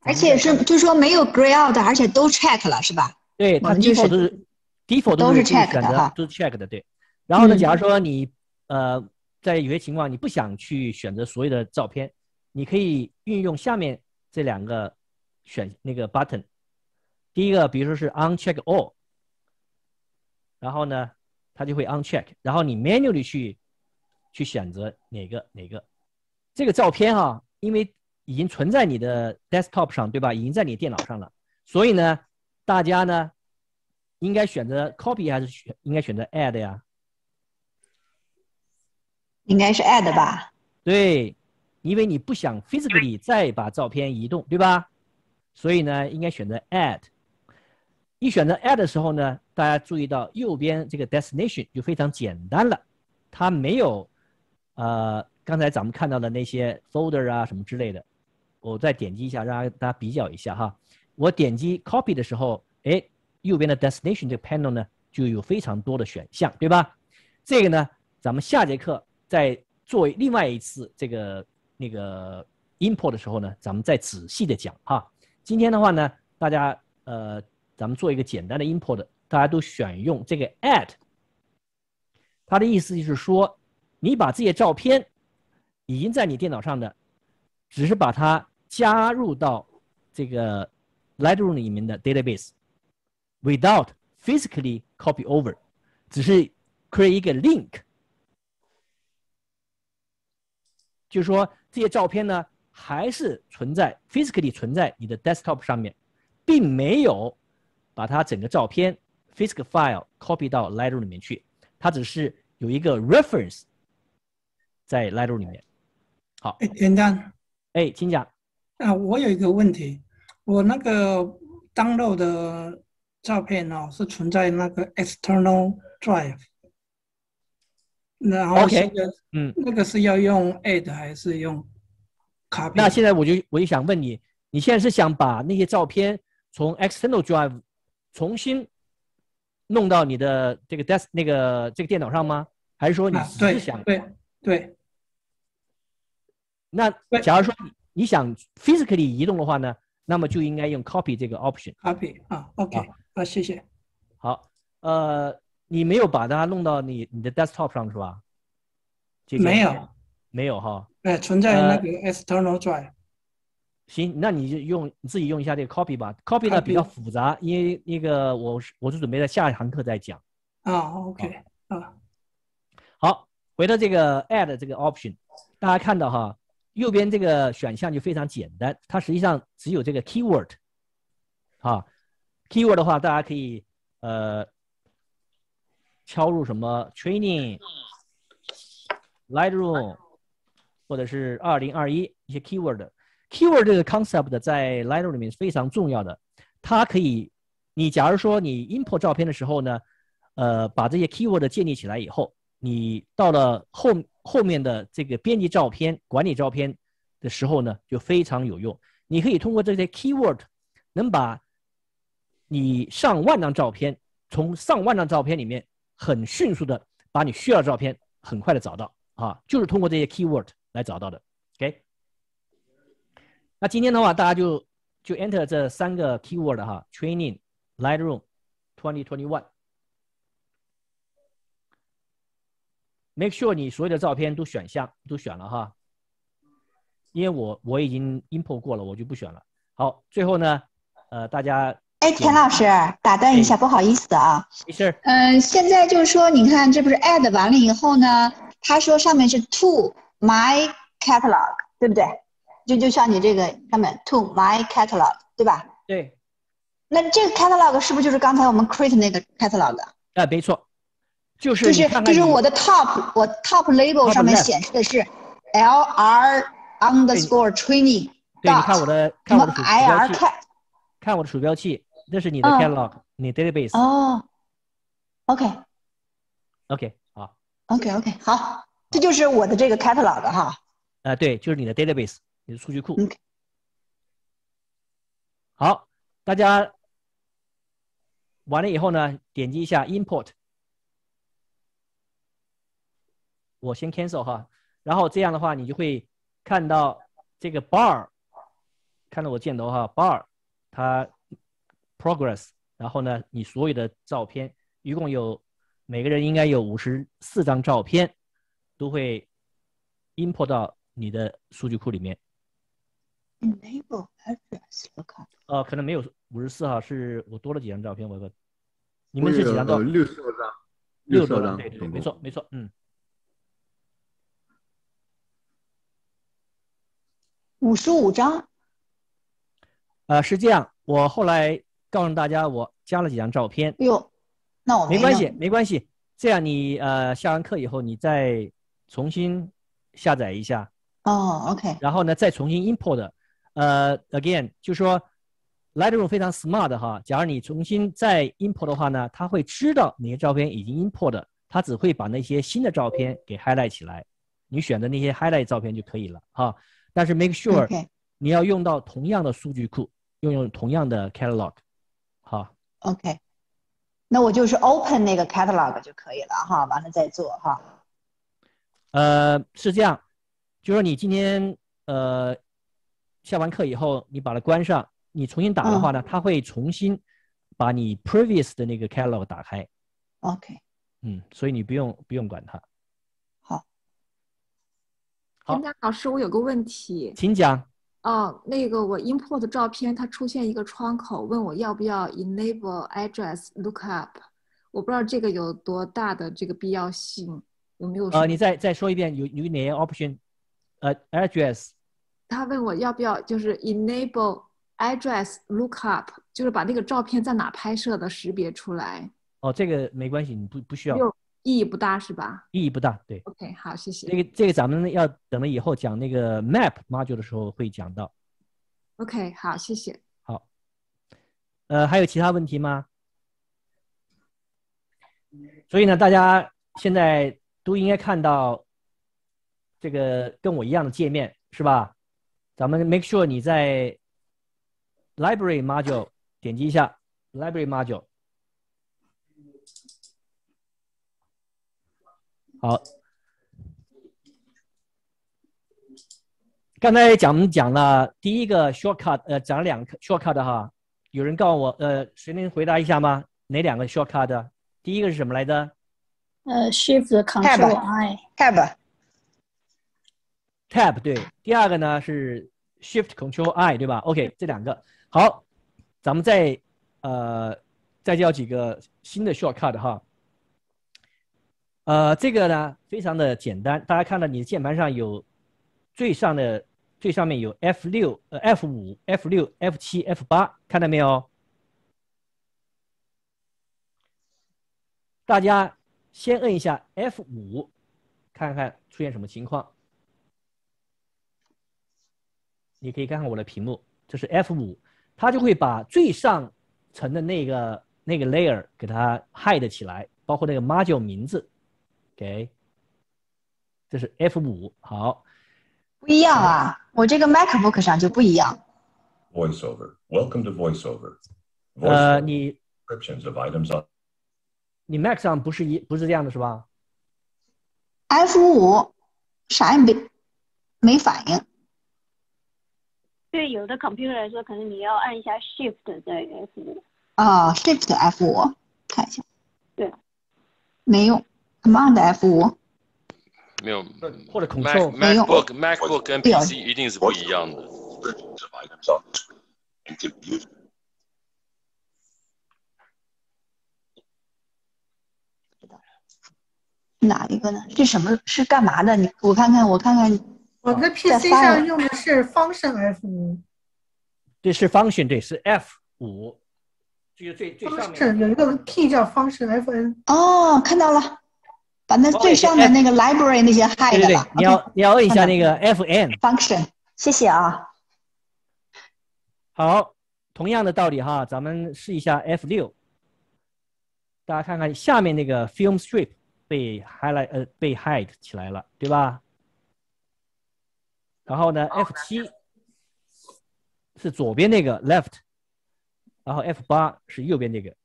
而且是就是说没有 gray out，而且都 check 了是吧？对，它们就是 default 都是 default 都是是 check 的选择哈都是 check 的，对。然后呢，嗯假如说你呃在有些情况你不想去选择所有的照片，你可以运用下面这两个选那个 button。第一个，比如说是 uncheck all，然后呢，它就会 uncheck，然后你 manually 去去选择哪个哪个。这个照片哈、因为已经存在你的 desktop 上，对吧？已经在你电脑上了，所以呢，大家呢应该选择 copy 还是选应该选择 add 呀？应该是 add 吧？对，因为你不想 physically 再把照片移动，对吧？所以呢，应该选择 add。一选择 add 的时候呢，大家注意到右边这个 destination 就非常简单了，它没有呃刚才咱们看到的那些 folder 啊什么之类的。我再点击一下，让大家比较一下哈。我点击 copy 的时候，哎，右边的 destination 这个 panel 呢就有非常多的选项，对吧？这个呢，咱们下节课再做另外一次这个那个 import 的时候呢，咱们再仔细的讲哈。今天的话呢，大家呃，咱们做一个简单的 import，大家都选用这个 add，它的意思就是说，你把这些照片已经在你电脑上的，只是把它加入到这个 Lightroom 里面的 database，without physically copy over，只是 create 一个 link。就是说这些照片呢，还是存在 physically 存在你的 desktop 上面，并没有把它整个照片 physical file copy 到 Lightroom 里面去，它只是有一个 reference 在 Lightroom 里面。好，哎，田丹哎，请讲。啊，我有一个问题，我那个 download 的照片哦，是存在那个 external drive，然后 OK，嗯，那个是要用 add 还是用 copy？那现在我就我就想问你，你现在是想把那些照片从 external drive 重新弄到你的这个 desk 那个这个电脑上吗？还是说你是想？对对，那假如说你想 physically 移动的话呢，那么就应该用 copy 这个 option。copy 啊，OK 啊，谢谢。好，呃，你没有把它弄到你你的 desktop 上是吧？没有，没有哈。哎，存在呃那个 external drive。行，那你就用你自己用一下这个 copy 吧。copy 呢比较复杂，因为那个我是我是准备在下一堂课再讲。啊，OK 啊，好，回到这个 add 这个 option，大家看到哈，右边这个选项就非常简单，它实际上只有这个 keyword，啊，keyword 的话，大家可以呃敲入什么 training、Lightroom，或者是二零二一一些 keyword。Keyword 这个 concept 在 Lightroom 里面是非常重要的，它可以，你假如说你 import 照片的时候呢，呃，把这些 keyword 建立起来以后，你到了后后面的这个编辑照片、管理照片的时候呢，就非常有用。你可以通过这些 keyword，能把你上万张照片，从上万张照片里面很迅速的把你需要的照片很快的找到啊，就是通过这些 keyword 来找到的。OK，那今天的话，大家就就 enter 这三个 keyword 哈，training、Lightroom、twenty twenty one。make sure 你所有的照片都选项都选了哈，因为我我已经 import 过了，我就不选了。好，最后呢，呃，大家哎，田老师，打断一下，不好意思啊。没事儿，嗯，现在就是说，你看，这不是 add 完了以后呢，他说上面是 to my catalog，对不对？就就像你这个上面 to my catalog，对吧？对，那这个 catalog 是不是就是刚才我们 create 那个 catalog？啊，没错，就是就是就是我的 top 我 top label 上面显示的是 L R underscore training 对，你看我的看我的鼠 I 标 R 器，cat 看我的鼠标器，这是你的嗯 catalog，你 database。哦，OK OK，好，OK OK 好，这就是我的这个 catalog 哈。呃，对，就是你的 database，你的数据库。好，大家完了以后呢，点击一下 Import，我先 cancel 哈，然后这样的话，你就会看到这个 bar，看到我箭头哈，bar 它 progress，然后呢，你所有的照片一共有每个人应该有五十四张照片，都会 import 到你的数据库里面。Enable address lookup。呃，可能没有五十四号，是我多了几张照片，我个。你们是几张照？呃六十多张，六十多张，对对，没错没错，嗯。五十五张。呃，是这样，我后来告诉大家，我加了几张照片。哟，那我没关系，没关系。这样你呃下完课以后，你再重新下载一下，哦，OK，然后呢再重新 import。呃，again 就说 Lightroom 非常 smart 哈，假如你重新再 import 的话呢，它会知道哪些照片已经 import 的，它只会把那些新的照片给 highlight 起来，你选择那些 highlight 照片就可以了哈。但是 make sure 你要用到同样的数据库，用用同样的 catalog，好。OK，那我就是 open 那个 catalog 就可以了哈，完了再做哈。呃，是这样，就说你今天呃下完课以后，你把它关上，你重新打的话呢，它会重新把你 previous 的那个 catalog 打开，OK，嗯，所以你不用不用管它。好，好老师，我有个问题。请讲。哦，那个我 import 的照片，它出现一个窗口，问我要不要 enable address lookup。我不知道这个有多大的这个必要性，有没有什呃，你再再说一遍，有有哪些 option？呃，address 他问我要不要就是 enable address lookup，就是把那个照片在哪拍摄的识别出来，哦，这个没关系，你不不需要，就意义不大是吧意义不大。对，？OK，好，谢谢。这个这个咱们要等了以后讲那个 map module 的时候会讲到。OK，好，谢谢。好，呃，还有其他问题吗？所以呢，大家现在都应该看到这个跟我一样的界面，是吧？咱们 make sure 你在 library module 点击一下 library module。好，刚才讲我们讲了第一个 shortcut，呃，讲了两个 shortcut 哈。有人告诉我，呃，谁能回答一下吗？哪两个 shortcut？第一个是什么来着呃，Shift Control I，tab？Tab 对。第二个呢是 Shift Control I 对吧？OK，这两个好，咱们再呃再教几个新的 shortcut 哈。呃，这个呢非常的简单，大家看到你的键盘上有最上的最上面有 F 六、呃 F 五、F 六、F 七、F 八，看到没有？大家先摁一下 F 五，看看出现什么情况。你可以看看我的屏幕，这是 F 五，它就会把最上层的那个那个 layer 给它 hide 起来，包括那个 module 名字。OK，这是 F 五，好。不一样啊，我这个 MacBook 上就不一样。VoiceOver. Welcome to VoiceOver. 呃你 descriptions of items on 你 Mac 上不是一不是这样的是吧？F 五啥也没没反应。对有的 computer 来说，可能你要按一下 shift 再 F 五啊，shift F 五，看一下，对，没用，command F 五，没有，或者 control 没用。Macbook Macbook 跟 PC 一定是不一样的。哪一个呢？这什么？是干嘛的？你我看看，我看看。我在在 PC 上用的是 Function F 五对，是 function，对，是 F 五，这个最最上面，Function 有一个 key 叫 Function FN。哦，看到了，把那最上面那个 library 那些 hide 对对了。，你要你要摁一下那个 Fn。function，谢谢啊。好，同样的道理哈，咱们试一下 F 六，大家看看下面那个 film strip 被 highlight 呃被 hide 起来了，对吧？然后呢，F 七是左边那个 left 然后 F 八是右边那个。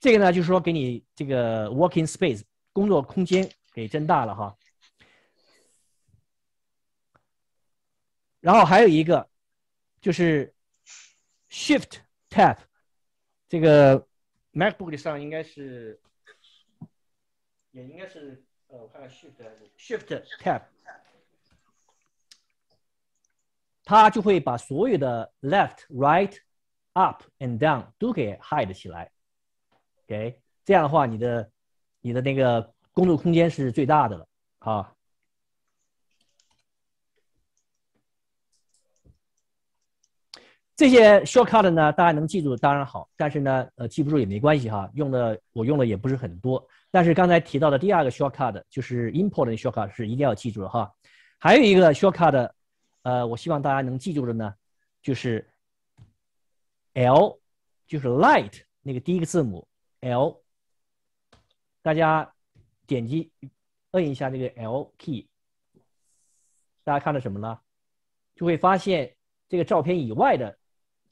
这个呢，就是说给你这个 working space 工作空间给增大了哈。然后还有一个就是 Shift Tab，这个 MacBook 上应该是也应该是我看看 Shift Shift Tab，它就会把所有的 Left、Right、Up and Down 都给 hide 起来。OK，这样的话，你的你的那个工作空间是最大的了啊。这些 shortcut 呢，大家能记住当然好，但是呢，呃，记不住也没关系哈。用的我用的也不是很多，但是刚才提到的第二个 shortcut 就是 important shortcut 是一定要记住的哈。还有一个 shortcut，呃，我希望大家能记住的呢，就是 L，就是 light 那个第一个字母 L，大家点击摁一下这个 L key，大家看到什么呢？就会发现这个照片以外的。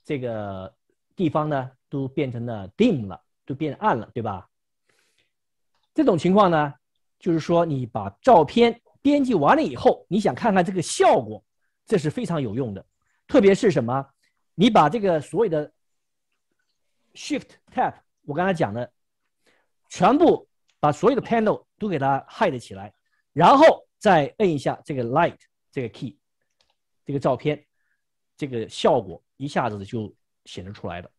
这个地方呢，都变成了 dim 了，都变暗了，对吧？这种情况呢，就是说你把照片编辑完了以后，你想看看这个效果，这是非常有用的。特别是什么？你把这个所有的 Shift Tab，我刚才讲的，全部把所有的 panel 都给它 hide 起来，然后再摁一下这个 Light 这个 key，这个照片，这个效果。一下子就显示出来的，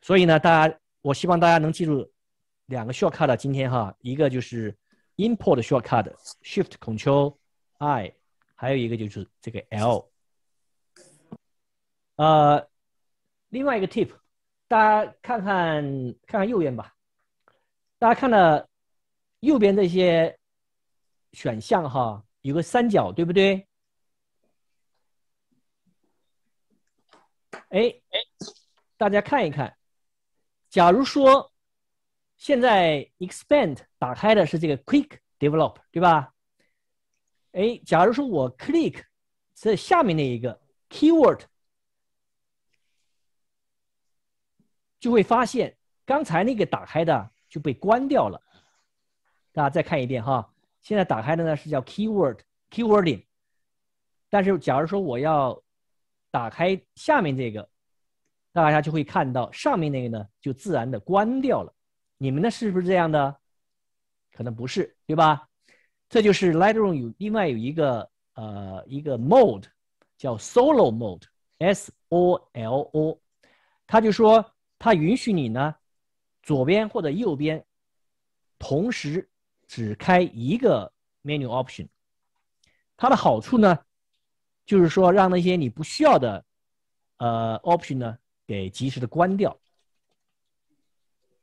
所以呢，大家，我希望大家能记住两个 shortcut。今天哈，一个就是 import shortcut，Shift Control I，还有一个就是这个 L。呃，另外一个 tip，大家看看看看右边吧，大家看了右边这些选项哈，有个三角，对不对？哎哎，大家看一看，假如说现在 expand 打开的是这个 quick develop，对吧？哎，假如说我 click 这下面那一个 keyword，就会发现刚才那个打开的就被关掉了。大家再看一遍哈，现在打开的呢是叫 keyword keywording，但是假如说我要打开下面这个，大家就会看到上面那个呢，就自然的关掉了。你们呢是不是这样的？可能不是，对吧？这就是 Lightroom 有另外有一个呃一个 mode 叫 Solo Mode，S O L O，它就说它允许你呢左边或者右边同时只开一个 menu option。它的好处呢？就是说，让那些你不需要的，呃，option 呢，给及时的关掉。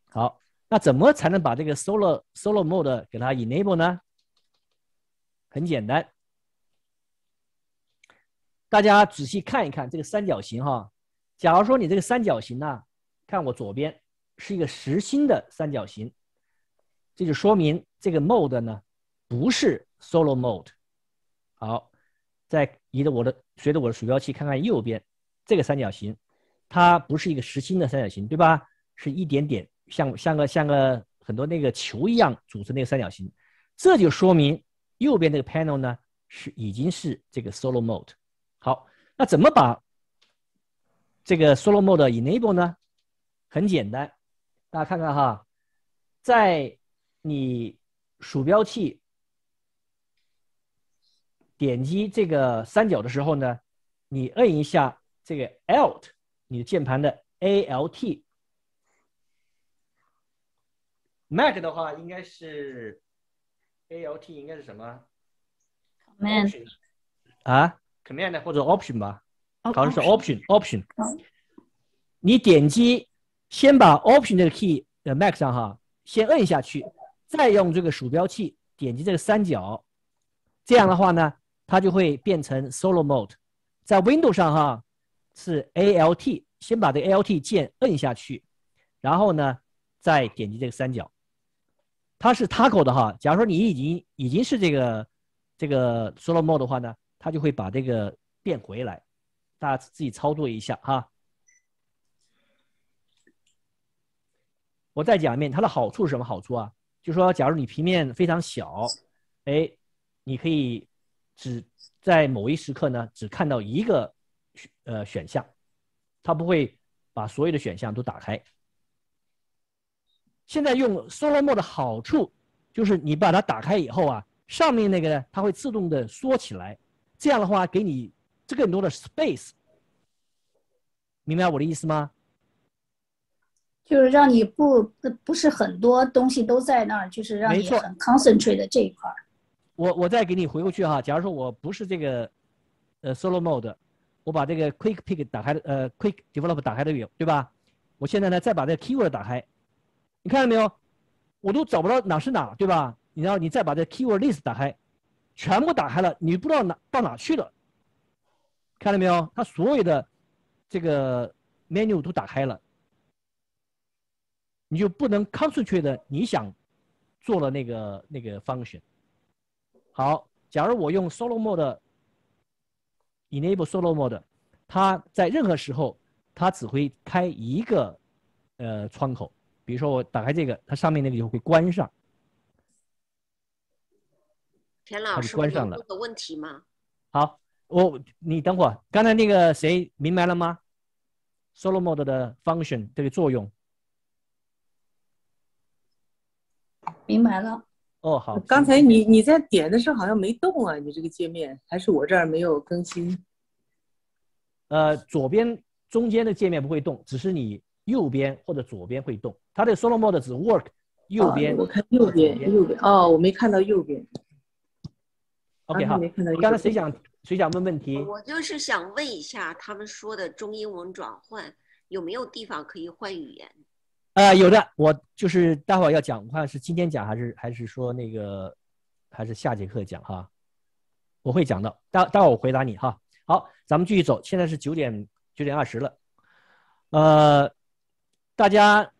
好，那怎么才能把这个 solo solo mode 给它 enable 呢？很简单，大家仔细看一看这个三角形哈。假如说你这个三角形呢，看我左边是一个实心的三角形，这就说明这个 mode 呢不是 solo mode。好。再移着我的，随着我的鼠标器看看右边这个三角形，它不是一个实心的三角形，对吧？是一点点像像个像个很多那个球一样组成那个三角形，这就说明右边这个 panel 呢是已经是这个 solo mode。好，那怎么把这个 solo mode enable 呢？很简单，大家看看哈，在你鼠标器。点击这个三角的时候呢，你摁一下这个 Alt，你的键盘的 Alt。Mac 的话应该是 Alt，应该是什么？Command 啊，Command 或者 Option 吧，好像是 Option，Option。你点击，先把 Option 这个 key 的 Mac 上哈，先摁下去，再用这个鼠标器点击这个三角，这样的话呢。它就会变成 Solo Mode，在 Windows 上哈是 Alt，先把这个 Alt 键摁下去，然后呢再点击这个三角。它是 Toggle 的哈，假如说你已经已经是这个这个 Solo Mode 的话呢，它就会把这个变回来。大家自己操作一下哈。我再讲一遍，它的好处是什么好处啊？就说假如你平面非常小，哎，你可以只在某一时刻呢，只看到一个呃选项，它不会把所有的选项都打开。现在用 Solo Mode 的好处就是你把它打开以后啊，上面那个呢，它会自动的缩起来，这样的话给你这更多的 space，明白我的意思吗？就是让你不不不是很多东西都在那儿，就是让你很 concentrate 的这一块儿。我我再给你回过去哈，假如说我不是这个呃 Solo Mode，我把这个 Quick Pick 打开的呃 Quick Develop 打开的有对吧？我现在呢再把这个 Keyword 打开，你看到没有？我都找不到哪是哪，对吧？然后你再把这 Keyword List 打开，全部打开了，你不知道哪到哪去了，看到没有？它所有的这个 menu 都打开了，你就不能 concentrate 的你想做的那个那个 function。好，假如我用 Solo Mode enable Solo Mode，它在任何时候它只会开一个呃窗口，比如说我打开这个，它上面那个就会关上。田老师，关上了有问题吗？好，我你等会儿，刚才那个谁明白了吗？Solo Mode 的 function 这个作用。明白了。哦，好。刚才你你在点的时候好像没动啊，你这个界面还是我这儿没有更新？呃，左边中间的界面不会动，只是你右边或者左边会动。它的 Solo Mode 只 work 右边。啊我看右边，右边哦，我没看到右边。OK，好刚才没看到。刚才谁想谁想问问题？我就是想问一下，他们说的中英文转换有没有地方可以换语言？呃，有的，我就是待会儿要讲，我看是今天讲还是还是说那个还是下节课讲哈，我会讲到，待待会儿我回答你哈。好，咱们继续走，现在是九点九点二十了，呃，大家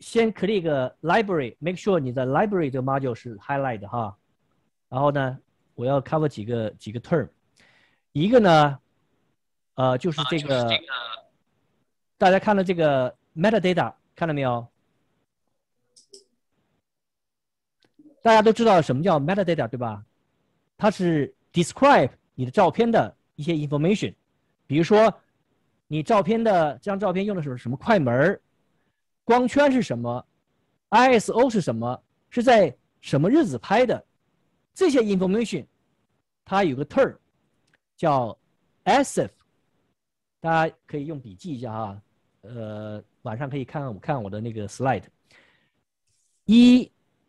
先 click library，make sure 你的 library 这个 module 是 highlight 的哈，然后呢，我要 cover 几个几个 term，一个呢，呃，就是这个，大家看到这个 metadata 看到没有？大家都知道什么叫 metadata 对吧？它是 describe 你的照片的一些 information，比如说你照片的这张照片用的是什么快门，光圈是什么，ISO 是什么，是在什么日子拍的，这些 information 它有个 term 叫 ASIF，大家可以用笔记一下哈，呃，晚上可以看看我看我的那个 slide，E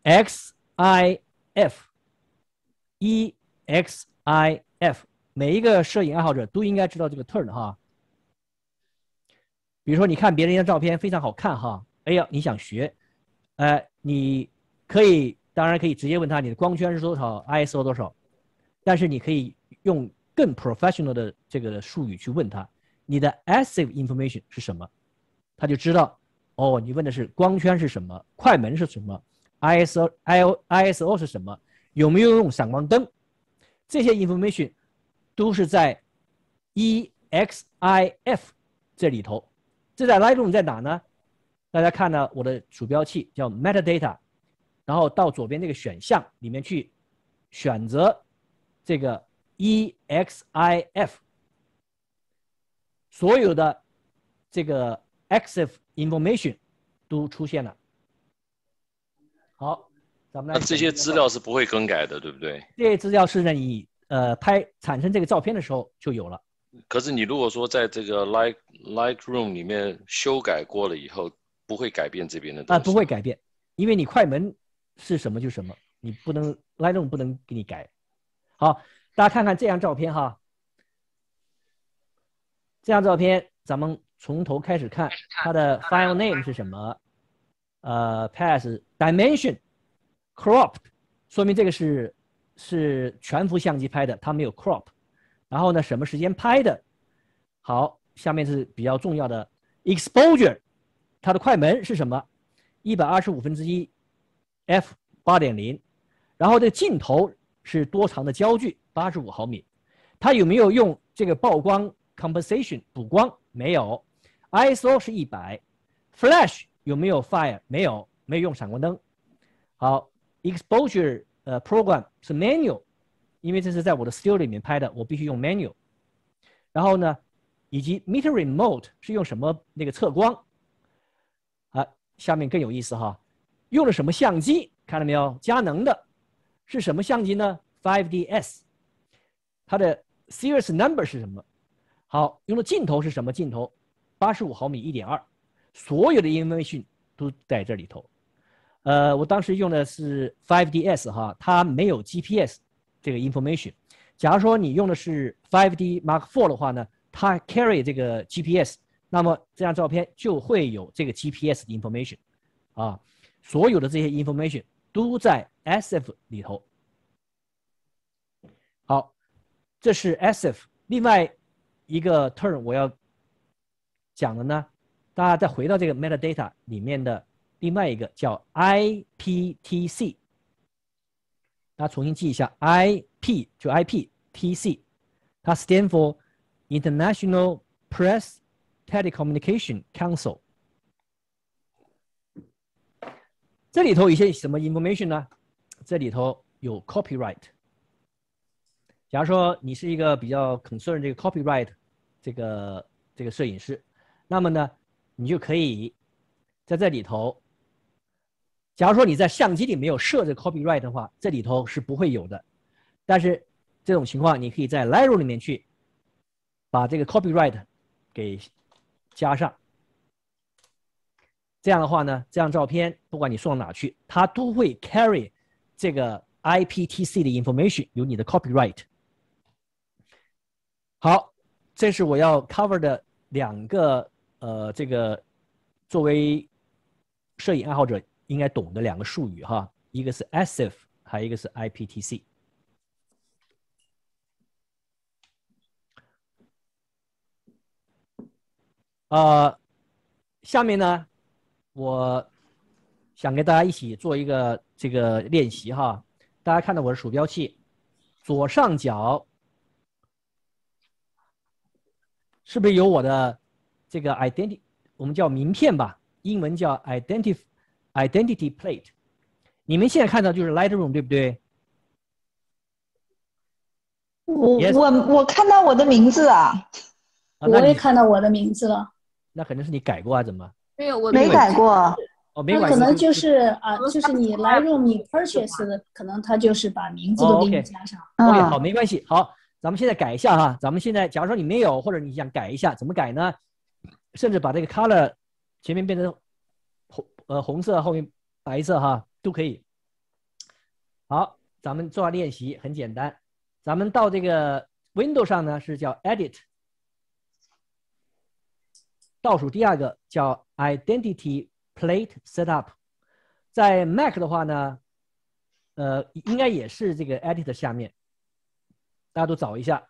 X I F，E X I F，每一个摄影爱好者都应该知道这个 term 哈。比如说，你看别人家照片非常好看哈，哎呀，你想学，呃，你可以当然可以直接问他你的光圈是多少，ISO 多少，但是你可以用更 professional 的这个术语去问他，你的 ASIF information 是什么，他就知道，哦，你问的是光圈是什么，快门是什么，ISO I O ISO 是什么，有没有用闪光灯，这些 information 都是在 EXIF 这里头。这在 Lightroom 在哪呢？大家看到我的鼠标器叫 Metadata，然后到左边这个选项里面去选择这个 EXIF，所有的这个 EXIF information 都出现了。好，咱们来。那这些资料是不会更改的，对不对？这些资料是在你呃拍产生这个照片的时候就有了。可是你如果说在这个 Light Lightroom 里面修改过了以后，不会改变这边的东啊，不会改变，因为你快门是什么就什么，你不能 Lightroom 不能给你改。好，大家看看这张照片哈，这张照片咱们从头开始看，它的 file name 是什么？呃，pass dimension cropped，说明这个是是全幅相机拍的，它没有 crop。然后呢，什么时间拍的？好，下面是比较重要的 exposure，它的快门是什么？一百二十五分之一 f 八点零。然后这个镜头是多长的焦距？八十五毫米。它有没有用这个曝光 compensation 补光？没有。ISO 是一百，Flash 有没有 Fire？没有，没有用闪光灯。好，Exposure 呃 Program 是 Manual，因为这是在我的 Studio 里面拍的，我必须用 Manual。然后呢，以及 Meter Remote 是用什么那个测光？啊，下面更有意思哈，用了什么相机？看到没有？佳能的，是什么相机呢？5DS。它的 Series Number 是什么？好，用的镜头是什么镜头？八十五毫米一点二，所有的 information 都在这里头。呃，我当时用的是 5DS 哈，它没有 GPS 这个 information。假如说你用的是 5D Mark IV 的话呢，它 carry 这个 GPS，那么这张照片就会有这个 GPS 的 information，啊，所有的这些 information 都在 SF 里头。好，这是 SF。另外一个 term 我要讲的呢，大家再回到这个 metadata 里面的另外一个叫 IPTC，大家重新记一下 IP 就 IPTC，它 stand for International Press Telecommunication Council。这里头有些什么 information 呢？这里头有 copyright。假如说你是一个比较 concern 这个 copyright 这个这个摄影师。那么呢，你就可以在这里头。假如说你在相机里没有设置 copyright 的话，这里头是不会有的。但是这种情况，你可以在 Lightroom 里面去把这个 copyright 给加上。这样的话呢，这张照片不管你送到哪去，它都会 carry 这个 IPTC 的 information，有你的 copyright。好，这是我要 cover 的两个。呃，这个作为摄影爱好者应该懂的两个术语哈，一个是 SF，还有一个是 IPTC。呃，下面呢，我想跟大家一起做一个这个练习哈。大家看到我的鼠标器左上角是不是有我的？这个 identity 我们叫名片吧，英文叫 identity identity plate。你们现在看到就是 Lightroom 对不对？我我我看到我的名字啊，我也看到我的名字了。那可能是你改过啊？怎么？没有，我没改过。哦，没改。可能就是啊，就是你 Lightroom 你 purchase，的可能他就是把名字都给你加上。OK，好，没关系。好，咱们现在改一下哈。咱们现在，假如说你没有，或者你想改一下，怎么改呢？甚至把这个 color 前面变成红呃红色，后面白色哈都可以。好，咱们做下练习，很简单。咱们到这个 window 上呢是叫 Edit，倒数第二个叫 Identity Plate Setup。在 Mac 的话呢，呃，应该也是这个 Edit 下面，大家都找一下。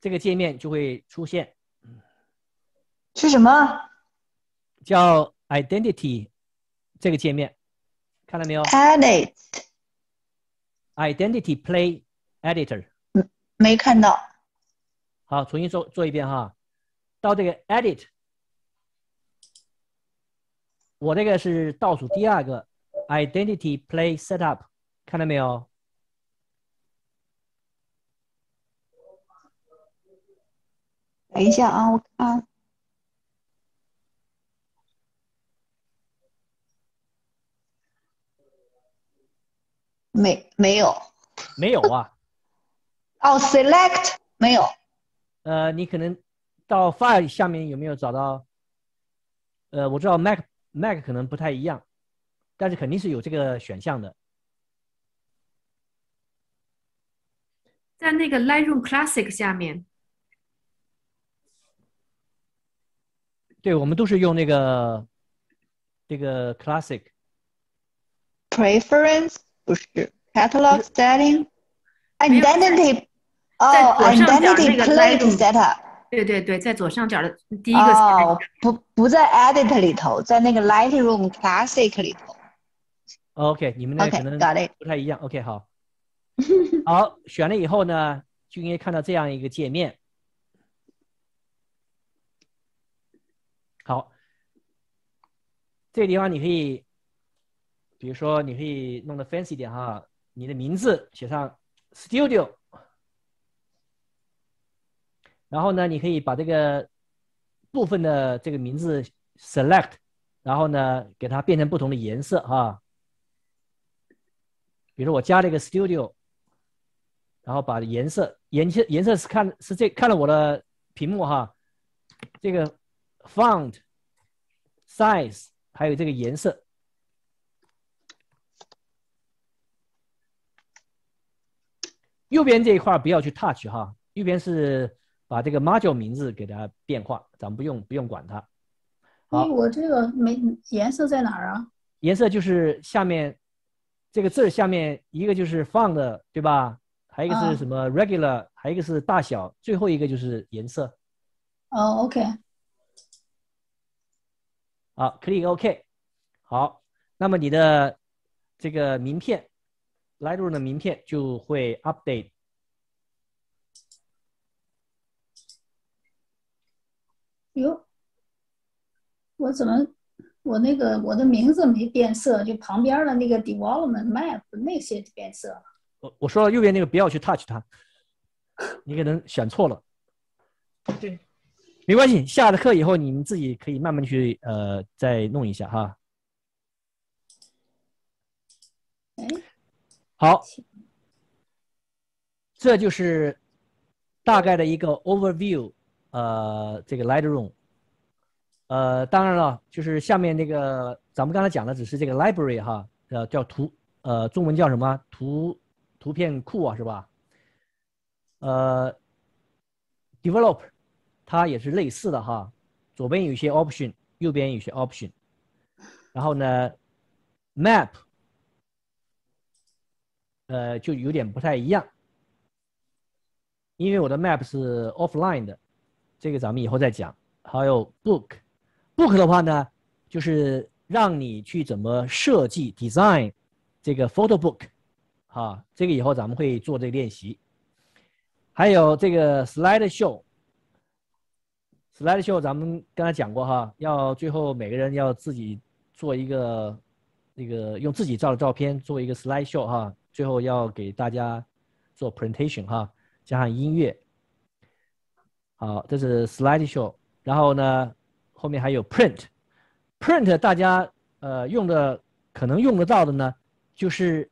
这个界面就会出现，是什么？叫 Identity 这个界面，看到没有？Edit Identity Play Editor，嗯，没看到。好，重新做做一遍哈。到这个 Edit，我这个是倒数第二个 Identity Play Setup，看到没有？等一下啊，我看，没没有，没有啊。哦，Select 没有。呃，你可能到 File 下面有没有找到？呃，我知道 Mac Mac 可能不太一样，但是肯定是有这个选项的。在那个 Lightroom Classic 下面。对，我们都是用那个这个 classic preference 不是 catalog setting identity 哦 identity plate setup 对对对，在左上角的第一个哦不不在 edit 里头，在那个 Lightroom classic 里头。OK，你们那可能不太一样。OK，好。好，选了以后呢，就应该看到这样一个界面。好，这个地方你可以，比如说你可以弄得 fancy 点哈，你的名字写上 studio，然后呢，你可以把这个部分的这个名字 select，然后呢，给它变成不同的颜色哈。比如说我加了一个 studio，然后把颜色颜色颜色是看是这看了我的屏幕哈，这个 font size 还有这个颜色，右边这一块不要去 touch 哈，右边是把这个 module 名字给它变化，咱们不用不用管它。好，我这个没颜色在哪儿啊？颜色就是下面这个字儿下面一个就是 font 对吧？还有一个是什么 regular，还有一个是大小，最后一个就是颜色。哦，OK。好，click OK。好，那么你的这个名片，Lightroom 的名片就会 update。哟，我怎么我那个我的名字没变色，就旁边的那个 development map 那些变色了。我我说了右边那个不要去 touch 它，你可能选错了。对，没关系，下了课以后你们自己可以慢慢去呃再弄一下哈。好，这就是大概的一个 overview，呃，这个 Lightroom。呃，当然了，就是下面那个咱们刚才讲的只是这个 library 哈，呃，叫图，呃，中文叫什么图？图片库啊，是吧？呃，develop，它也是类似的哈，左边有一些 option，右边有些 option，然后呢，map，呃，就有点不太一样，因为我的 map 是 offline 的，这个咱们以后再讲。还有 book，book 的话呢，就是让你去怎么设计 design 这个 photo book。哈，这个以后咱们会做这个练习。还有这个 slide show Slide show 咱们刚才讲过哈，要最后每个人要自己做一个那个用自己照的照片做一个 slide show 哈，最后要给大家做 presentation 哈，加上音乐。好，这是 slide show，然后呢，后面还有 print，print 大家呃用的可能用得到的呢，就是。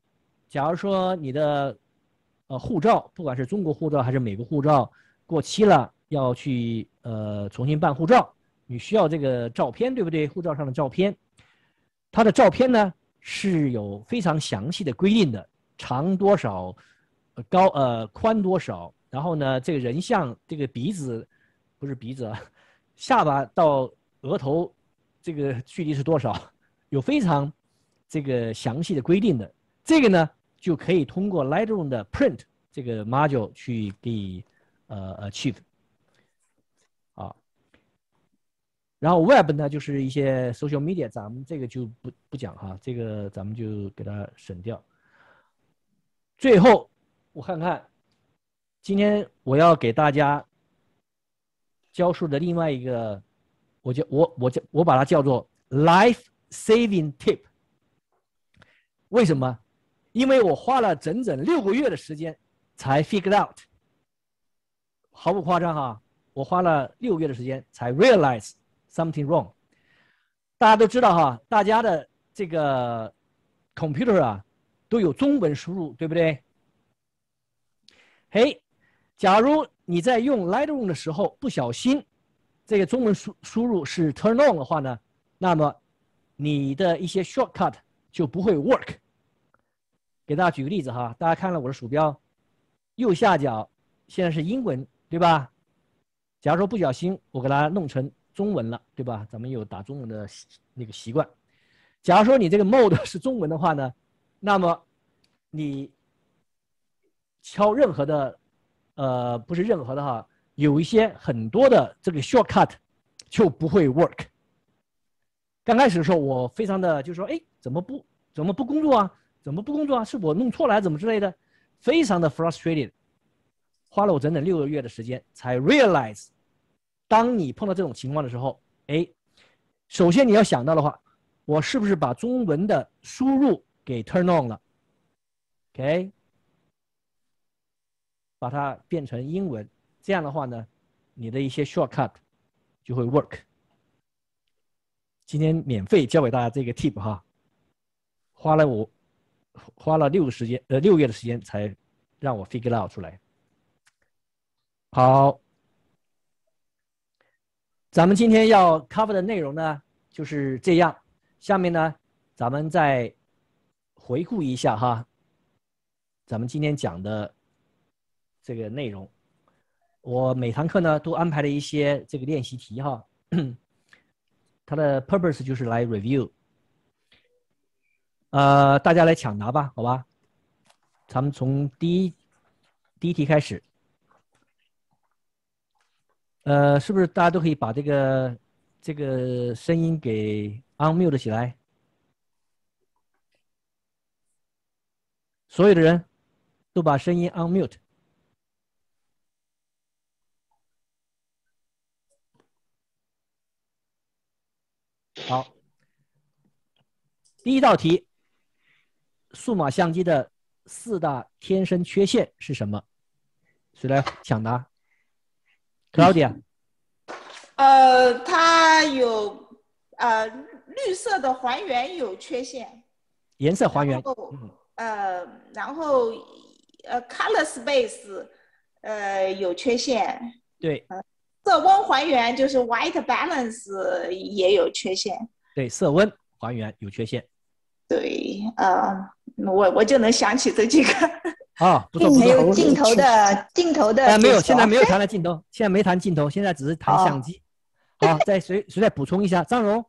假如说你的呃护照，不管是中国护照还是美国护照过期了，要去呃重新办护照，你需要这个照片，对不对？护照上的照片，它的照片呢是有非常详细的规定的，长多少，高呃宽多少，然后呢这个人像这个鼻子不是鼻子啊，下巴到额头这个距离是多少，有非常这个详细的规定的，这个呢。就可以通过 Lightroom 的 Print 这个 module 去给呃 achieve 啊，然后 Web 呢就是一些 social media，咱们这个就不不讲哈，这个咱们就给它省掉。最后我看看，今天我要给大家教授的另外一个，我叫我我叫我把它叫做 Life Saving Tip，为什么？因为我花了整整六个月的时间才 figure out，毫不夸张哈，我花了六个月的时间才 realize something wrong。大家都知道哈，大家的这个 computer 啊都有中文输入，对不对？嘿，假如你在用 Lightroom 的时候不小心这个中文输输入是 turn on 的话呢，那么你的一些 shortcut 就不会 work。给大家举个例子哈，大家看了我的鼠标，右下角现在是英文，对吧？假如说不小心我给它弄成中文了，对吧？咱们有打中文的那个习惯。假如说你这个 mode 是中文的话呢，那么你敲任何的，呃，不是任何的哈，有一些很多的这个 shortcut 就不会 work。刚开始的时候我非常的就说，哎，怎么不怎么不工作啊？怎么不工作啊？是我弄错了还是怎么之类的？非常的 frustrated，花了我整整六个月的时间才 realize，当你碰到这种情况的时候，哎，首先你要想到的话，我是不是把中文的输入给 turn on 了？OK，把它变成英文，这样的话呢，你的一些 shortcut 就会 work。今天免费教给大家这个 tip 哈，花了我花了六个时间呃六月的时间才让我 figure out 出来。好，咱们今天要 cover 的内容呢就是这样。下面呢，咱们再回顾一下哈，咱们今天讲的这个内容。我每堂课呢都安排了一些这个练习题哈。它的 purpose 就是来 review，呃，大家来抢答吧，好吧？咱们从第一第一题开始，呃，是不是大家都可以把这个这个声音给 unmute 起来？所有的人都把声音 unmute。好，第一道题，数码相机的四大天生缺陷是什么？谁来抢答？Claudia，呃，它有呃绿色的还原有缺陷，颜色还原呃，然后呃 color space 呃有缺陷，对色温还原就是 white balance 也有缺陷。对，色温还原有缺陷。对，呃，我我就能想起这几个。啊，不错不错。还有镜头的镜头的。呃，没有，现在没有谈了镜头，现在没谈镜头，现在只是谈相机。好，再谁谁再补充一下，张荣。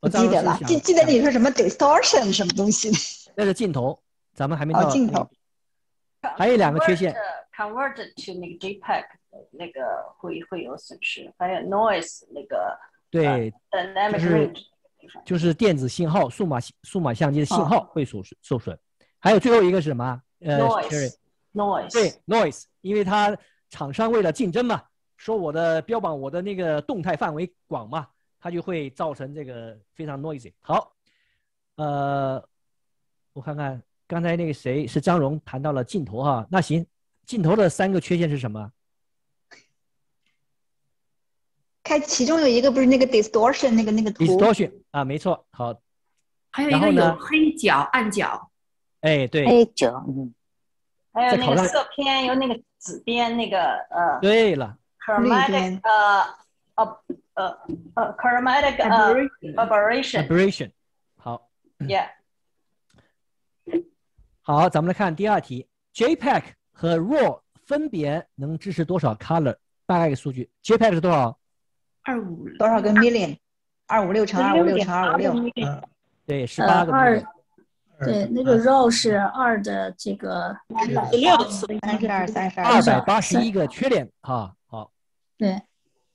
不记得了，记记得你说什么 distortion 什么东西？那个镜头，咱们还没到。哦镜头。还有两个缺陷，convert to 那个 JPEG 那个会会有损失，还有 noise 那个对，dynamic 就是 range 就是电子信号，数码数码相机的信哦号会受损受损。还有最后一个是什么？呃 Noise Sherry noise 对 noise，因为它厂商为了竞争嘛，说我的标榜我的那个动态范围广嘛，它就会造成这个非常 noisy。好，呃，我看看刚才那个谁是张荣谈到了镜头哈，那行，镜头的三个缺陷是什么？看其中有一个不是那个 distortion 那个那个图。Distortion 啊，没错，好，还有一个有黑角、暗角。哎，对，黑角，嗯，还有那个色偏有那个紫边那个呃。对了，chromatic 呃呃呃呃 chromatic 呃 aberration aberration，好，yeah。好，咱们来看第二题，JPEG 和 RAW 分别能支持多少 color？大概一个数据，JPEG 是多少？二五多少个 million？二五六乘二五六乘二五六，对，十呃八个二 million。对，那个 row 是二的这个十六次，三十二三十二。二。百二，八十一个缺点哈，好，对，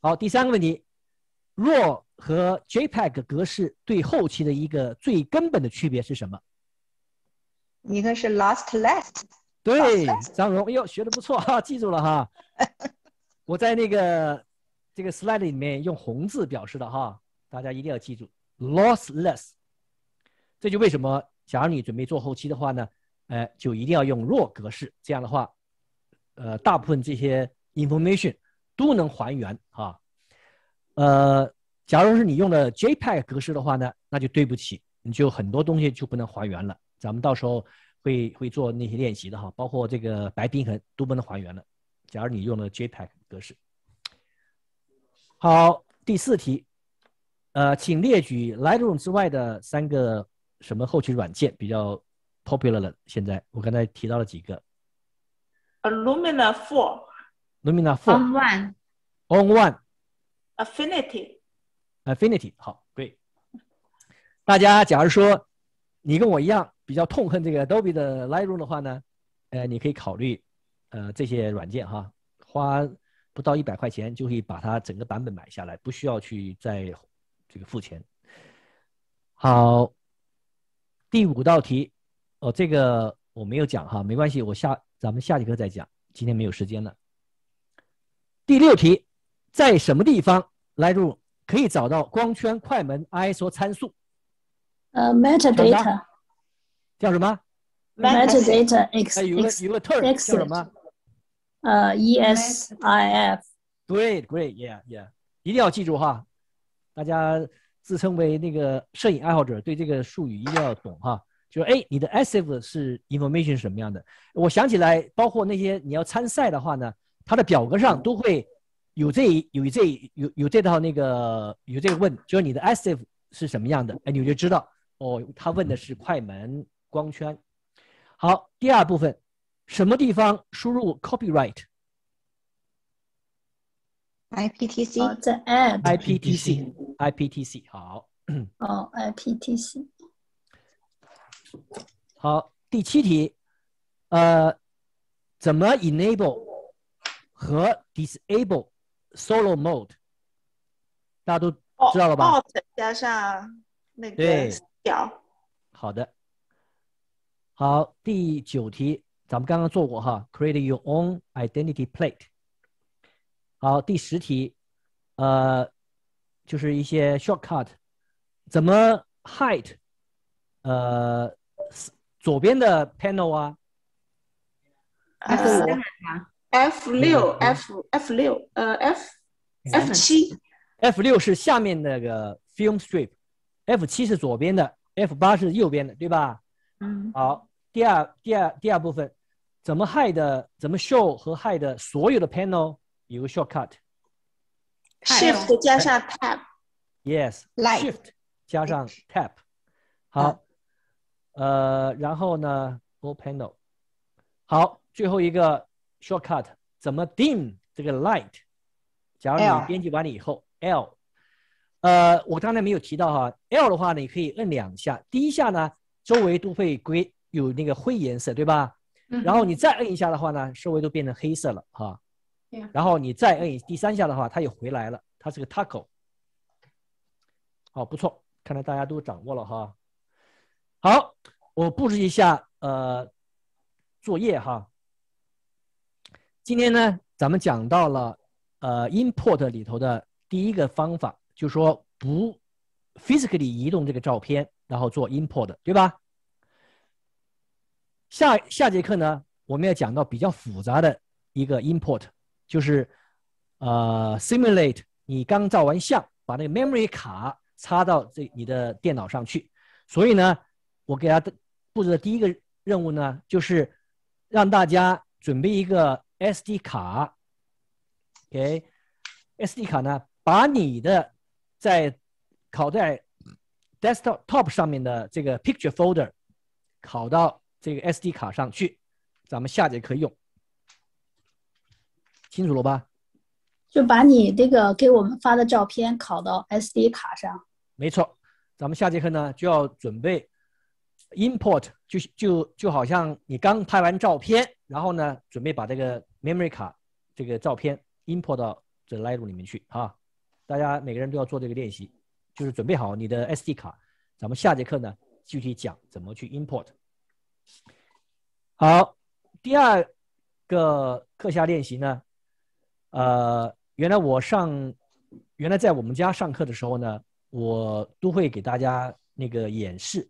好，第三个问题，RAW 和 JPEG 格式对后期的一个最根本的区别是什么？一个是 last less，对，张荣，哎呦，学的不错哈，记住了哈。我在那个这个 slide 里面用红字表示的哈，大家一定要记住 lossless。这就为什么，假如你准备做后期的话呢，呃，就一定要用 RAW 格式，这样的话，呃，大部分这些 information 都能还原哈。呃，假如是你用的 JPEG 格式的话呢，那就对不起，你就很多东西就不能还原了。咱们到时候会会做那些练习的哈，包括这个白平衡都不能还原了。假如你用了 JPEG 格式。好，第四题，呃，请列举 Lightroom 之外的三个什么后期软件比较 popular 了？现在我刚才提到了几个 Illumina Four、，Lumina On Four、One、On One、Affinity。Affinity，好，great。大家假如说你跟我一样比较痛恨这个 Adobe 的 Lightroom 的话呢，呃，你可以考虑呃这些软件哈，花不到一百块钱就可以把它整个版本买下来，不需要去再这个付钱。好，第五道题，哦，这个我没有讲哈，没关系，我下咱们下节课再讲，今天没有时间了。第六题，在什么地方 Lightroom 可以找到光圈快门 ISO 参数？呃，metadata 叫什么？metadata x 哎，有个有个 term 叫什么？呃，ESIF。Great, great, yeah, yeah，一定要记住哈。大家自称为那个摄影爱好者，对这个术语一定要懂哈。就是哎，你的 SF 是 information 是什么样的？我想起来，包括那些你要参赛的话呢，它的表格上都会有这一有这有有这套那个有这个问，就是你的 SF 是什么样的？哎，你就知道哦，他问的是快门光圈。好，第二部分，什么地方输入 copyright？IPTC 哦，在 app，IPTC，IPTC 好，哦，IPTC 好，第七题，呃，怎么 enable 和 disable solo mode？大家都知道了吧？Alt 加上那对个表，好的，好，第九题咱们刚刚做过哈，create your own identity plate。好，第十题，呃，就是一些 shortcut，怎么 hide，呃，左边的 panel 啊 F 五 F 六 F F 六呃 F F 七，F 六是下面那个 film strip，F 七是左边的，F 八是右边的，对吧？嗯，好，第二第二第二部分，怎么 hide 怎么 show 和 hide 所有的 panel 有个 shortcut。Shift 加上 Tab Yes, Light Shift 加上 Tab。好，呃，然后呢，All Panel。好，最后一个 shortcut 怎么 dim 这个 light？假如你编辑完了以后，L，呃，我刚才没有提到哈，L 的话呢，你可以摁两下，第一下呢，周围都会归有那个灰颜色，对吧？嗯然后你再摁一下的话呢，周围都变成黑色了哈。然后你再摁第三下的话，它又回来了，它是个 taco。好，不错，看来大家都掌握了哈。好，我布置一下呃作业哈。今天呢，咱们讲到了呃 import 里头的第一个方法，就是说不 physically 移动这个照片，然后做 import，对吧？下下节课呢，我们要讲到比较复杂的一个 import，就是呃 simulate 你刚照完相，把那个 memory 卡插到这你的电脑上去。所以呢，我给大家布置的第一个任务呢，就是让大家准备一个 SD 卡，OK，SD 卡呢，把你的在拷在 desktop top 上面的这个 picture folder 拷到这个 SD 卡上去，咱们下节课用，清楚了吧？就把你这个给我们发的照片拷到 SD 卡上。没错，咱们下节课呢就要准备 import，就就就好像你刚拍完照片，然后呢准备把这个 memory 卡这个照片 import 到这 Lightroom 里面去啊。大家每个人都要做这个练习，就是准备好你的 SD 卡。咱们下节课呢具体讲怎么去 import。好，第二个课下练习呢，呃，原来我上，原来在我们家上课的时候呢，我都会给大家那个演示，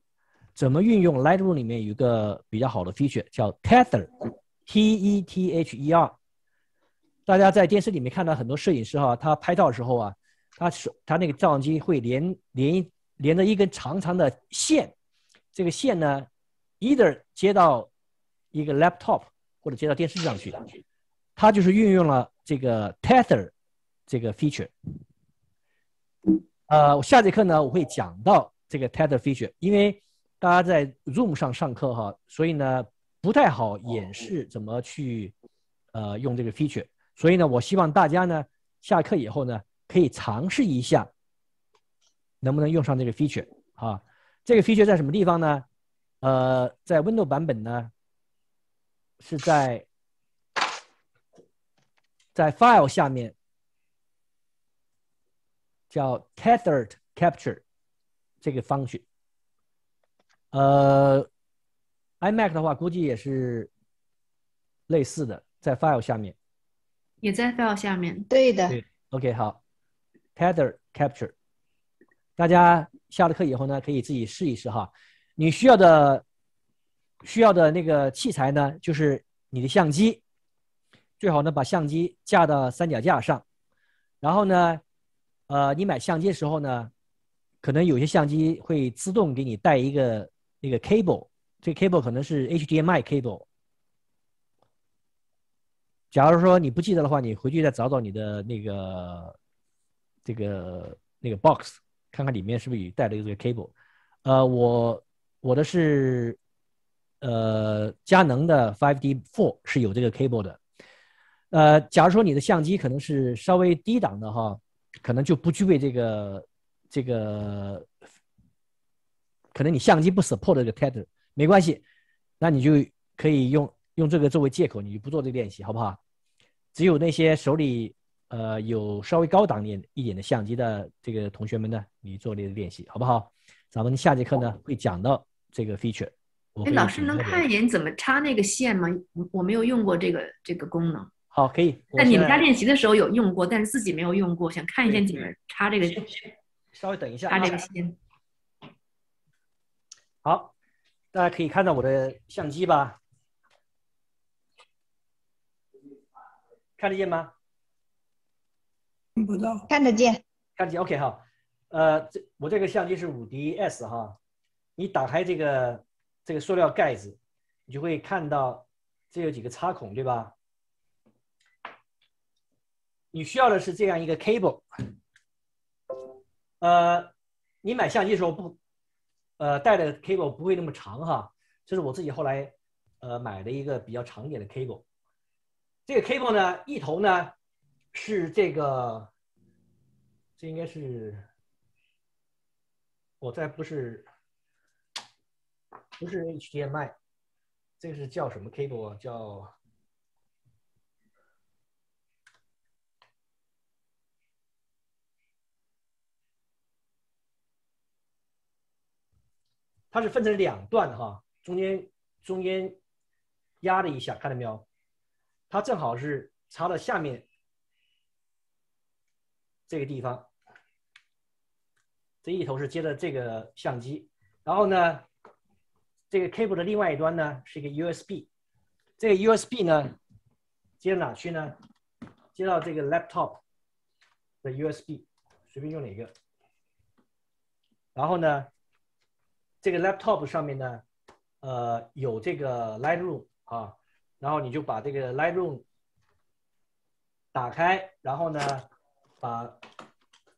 怎么运用 Lightroom 里面有一个比较好的 feature 叫 Tether，T E T H E R。大家在电视里面看到很多摄影师哈，他拍照的时候啊，他手他那个照相机会连连连着一根长长的线，这个线呢，either 接到一个 laptop 或者接到电视上去，它就是运用了这个 tether 这个 feature。呃，我下节课呢我会讲到这个 tether feature，因为大家在 Zoom 上上课哈，所以呢不太好演示怎么去呃用这个 feature，所以呢我希望大家呢下课以后呢可以尝试一下，能不能用上这个 feature 啊？这个 feature 在什么地方呢？呃，在 Windows 版本呢是在在 File 下面叫 Tethered Capture 这个 function。呃，iMac 的话，估计也是类似的，在 File 下面。也在 file 下面。对的。对，OK，好，Tether Capture，大家下了课以后呢，可以自己试一试哈。你需要的需要的那个器材呢，就是你的相机，最好呢把相机架到三脚架上，然后呢，呃，你买相机的时候呢，可能有些相机会自动给你带一个那个 cable，这 cable 可能是 HDMI cable。假如说你不记得的话，你回去再找找你的那个这个那个 box，看看里面是不是也带了这个 cable。呃，我我的是呃佳能的 5D Four 是有这个 cable 的。呃，假如说你的相机可能是稍微低档的哈，可能就不具备这个这个，可能你相机不 support 这个 tether，没关系，那你就可以用用这个作为借口，你就不做这个练习，好不好？只有那些手里呃有稍微高档点一点的相机的这个同学们呢，你做这个练习，好不好？咱们下节课呢会讲到这个 feature。哎，老师能看一眼怎么插那个线吗？我我没有用过这个这个功能，好，可以。我在你们家练习的时候有用过，但是自己没有用过，想看一下怎么插这个稍微等一下插这个啊。线。好，大家可以看到我的相机吧？看得见吗？看不到。看得见。看得见，OK 哈。呃，这我这个相机是五 D S 哈，你打开这个这个塑料盖子，你就会看到这有几个插孔，对吧？你需要的是这样一个 cable。呃，你买相机的时候不，呃，带的 cable 不会那么长哈，这是我自己后来呃买的一个比较长一点的 cable。这个 cable 呢，一头呢是这个，这应该是，我这不是不是 HDMI，这个是叫什么 cable？叫它是分成两段哈，中间中间压了一下，看到没有？它正好是插到下面这个地方，这一头是接的这个相机，然后呢，这个 cable 的另外一端呢是一个 USB，这个 USB 呢接到哪去呢？接到这个 laptop 的 USB，随便用哪个。然后呢，这个 laptop 上面呢，呃，有这个 Lightroom 啊，然后你就把这个 Lightroom 打开，然后呢，把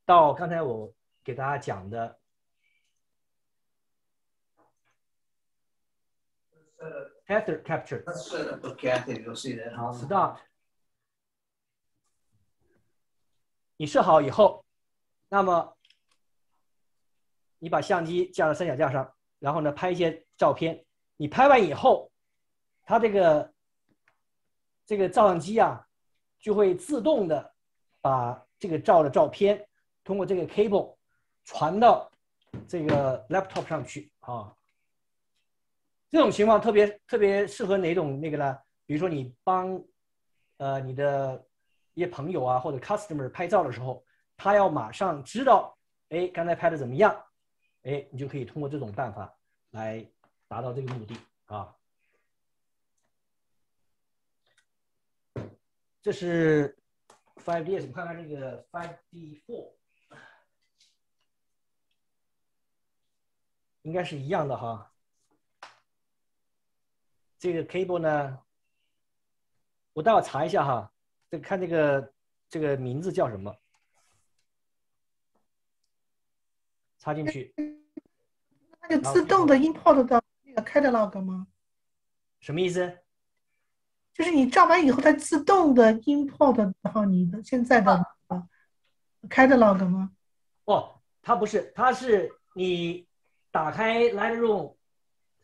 到刚才我给大家讲的 Tether Capture Let's set up with Kathy. You'll see that, huh? Start。你设好以后，那么你把相机架到三脚架上，然后呢拍一些照片。你拍完以后，它这个这个照相机啊，就会自动的把这个照的照片通过这个 cable 传到这个 laptop 上去啊。这种情况特别特别适合哪种那个呢？比如说你帮呃你的一些朋友啊或者 customer 拍照的时候，他要马上知道，哎，刚才拍的怎么样？哎，你就可以通过这种办法来达到这个目的啊。这是 Five DS，我们看看这个 Five D Four，应该是一样的哈。这个 cable 呢，我待会儿查一下哈，这看这个这个名字叫什么，插进去那个自动的 import 到那个 catalog 吗？什么意思？就是你照完以后，它自动的 import 到你的现在的呃 catalog 吗？哦，它不是，它是你打开 Lightroom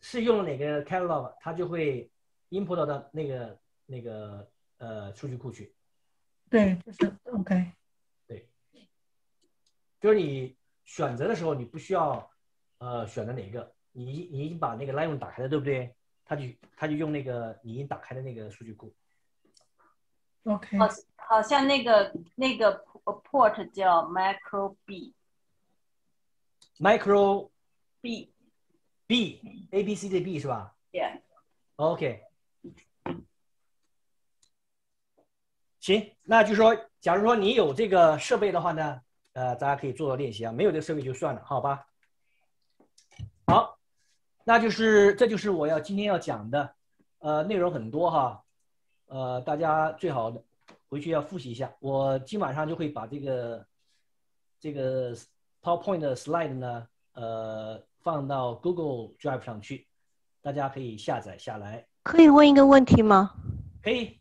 是用了哪个 catalog，它就会 import 到那个那个呃数据库去。对，就是 OK。对，就是你选择的时候，你不需要呃选择哪个，你你已经把那个 Lightroom 打开了，对不对？他就他就用那个你已经打开的那个数据库。OK，好，好像那个那个 port 叫 micro B micro B B A B C 的 B 是吧 yeah？OK，行，那就说，假如说你有这个设备的话呢，呃，大家可以做练习啊，没有这个设备就算了，好吧？好，那就是这就是我要今天要讲的，呃，内容很多哈，呃，大家最好回去要复习一下。我今晚上就会把这个这个 PowerPoint 的 slide 呢，呃，放到 Google Drive 上去，大家可以下载下来。可以问一个问题吗？可以，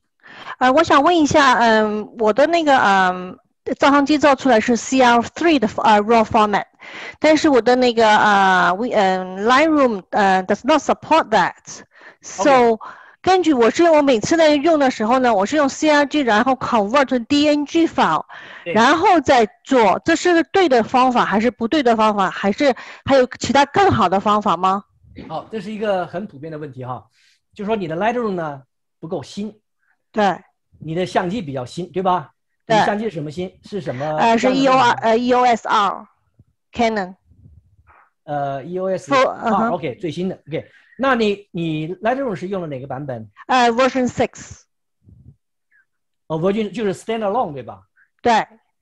呃，我想问一下，嗯，我的那个嗯照相机照出来是 CR3 的呃 RAW format，但是我的那个呃 We 嗯 Lightroom 呃 does not support that，so 根据我是我每次在用的时候呢，我是用 CRG 然后 convert DNG file，然后再做，这是个对的方法还是不对的方法？还是还有其他更好的方法吗？好，这是一个很普遍的问题哈，就是说你的 Lightroom 呢不够新，对，你的相机比较新，对吧？你对相机是什么新？是什么？呃，是 EOR 呃 EOS R Canon。呃 EOS 不嗯啊哼，OK 最新的 OK。那你你 Lightroom 是用的哪个版本？呃，Version Six，哦，Version 就是 Standalone 对吧？对，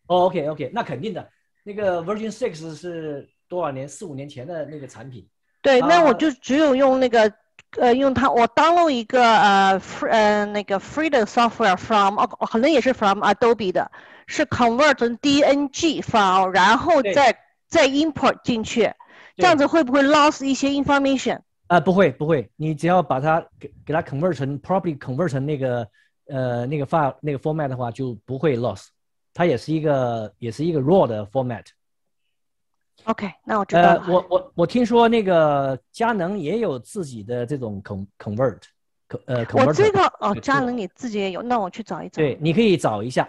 哦，OK OK，那肯定的。那个 Version Six 是多少年？四五年前的那个产品。对，那我啊就只有用那个，呃，用它，我 download 一个呃 free 呃那个 free 的 software from，哦，可能也是 from Adobe 的，是 convert 成 DNG file，然后再再 import 进去，这样子会不会 lost 一些 information？啊、不会不会，你只要把它给给它 convert 成 properly convert 成那个呃那个 file 那个 format 的话，就不会 loss。它也是一个也是一个 raw 的 format。OK，那我知道呃了。，我我我听说那个佳能也有自己的这种 con convert，呃。我这个哦，佳能你自己也有，那我去找一找。对，你可以找一下。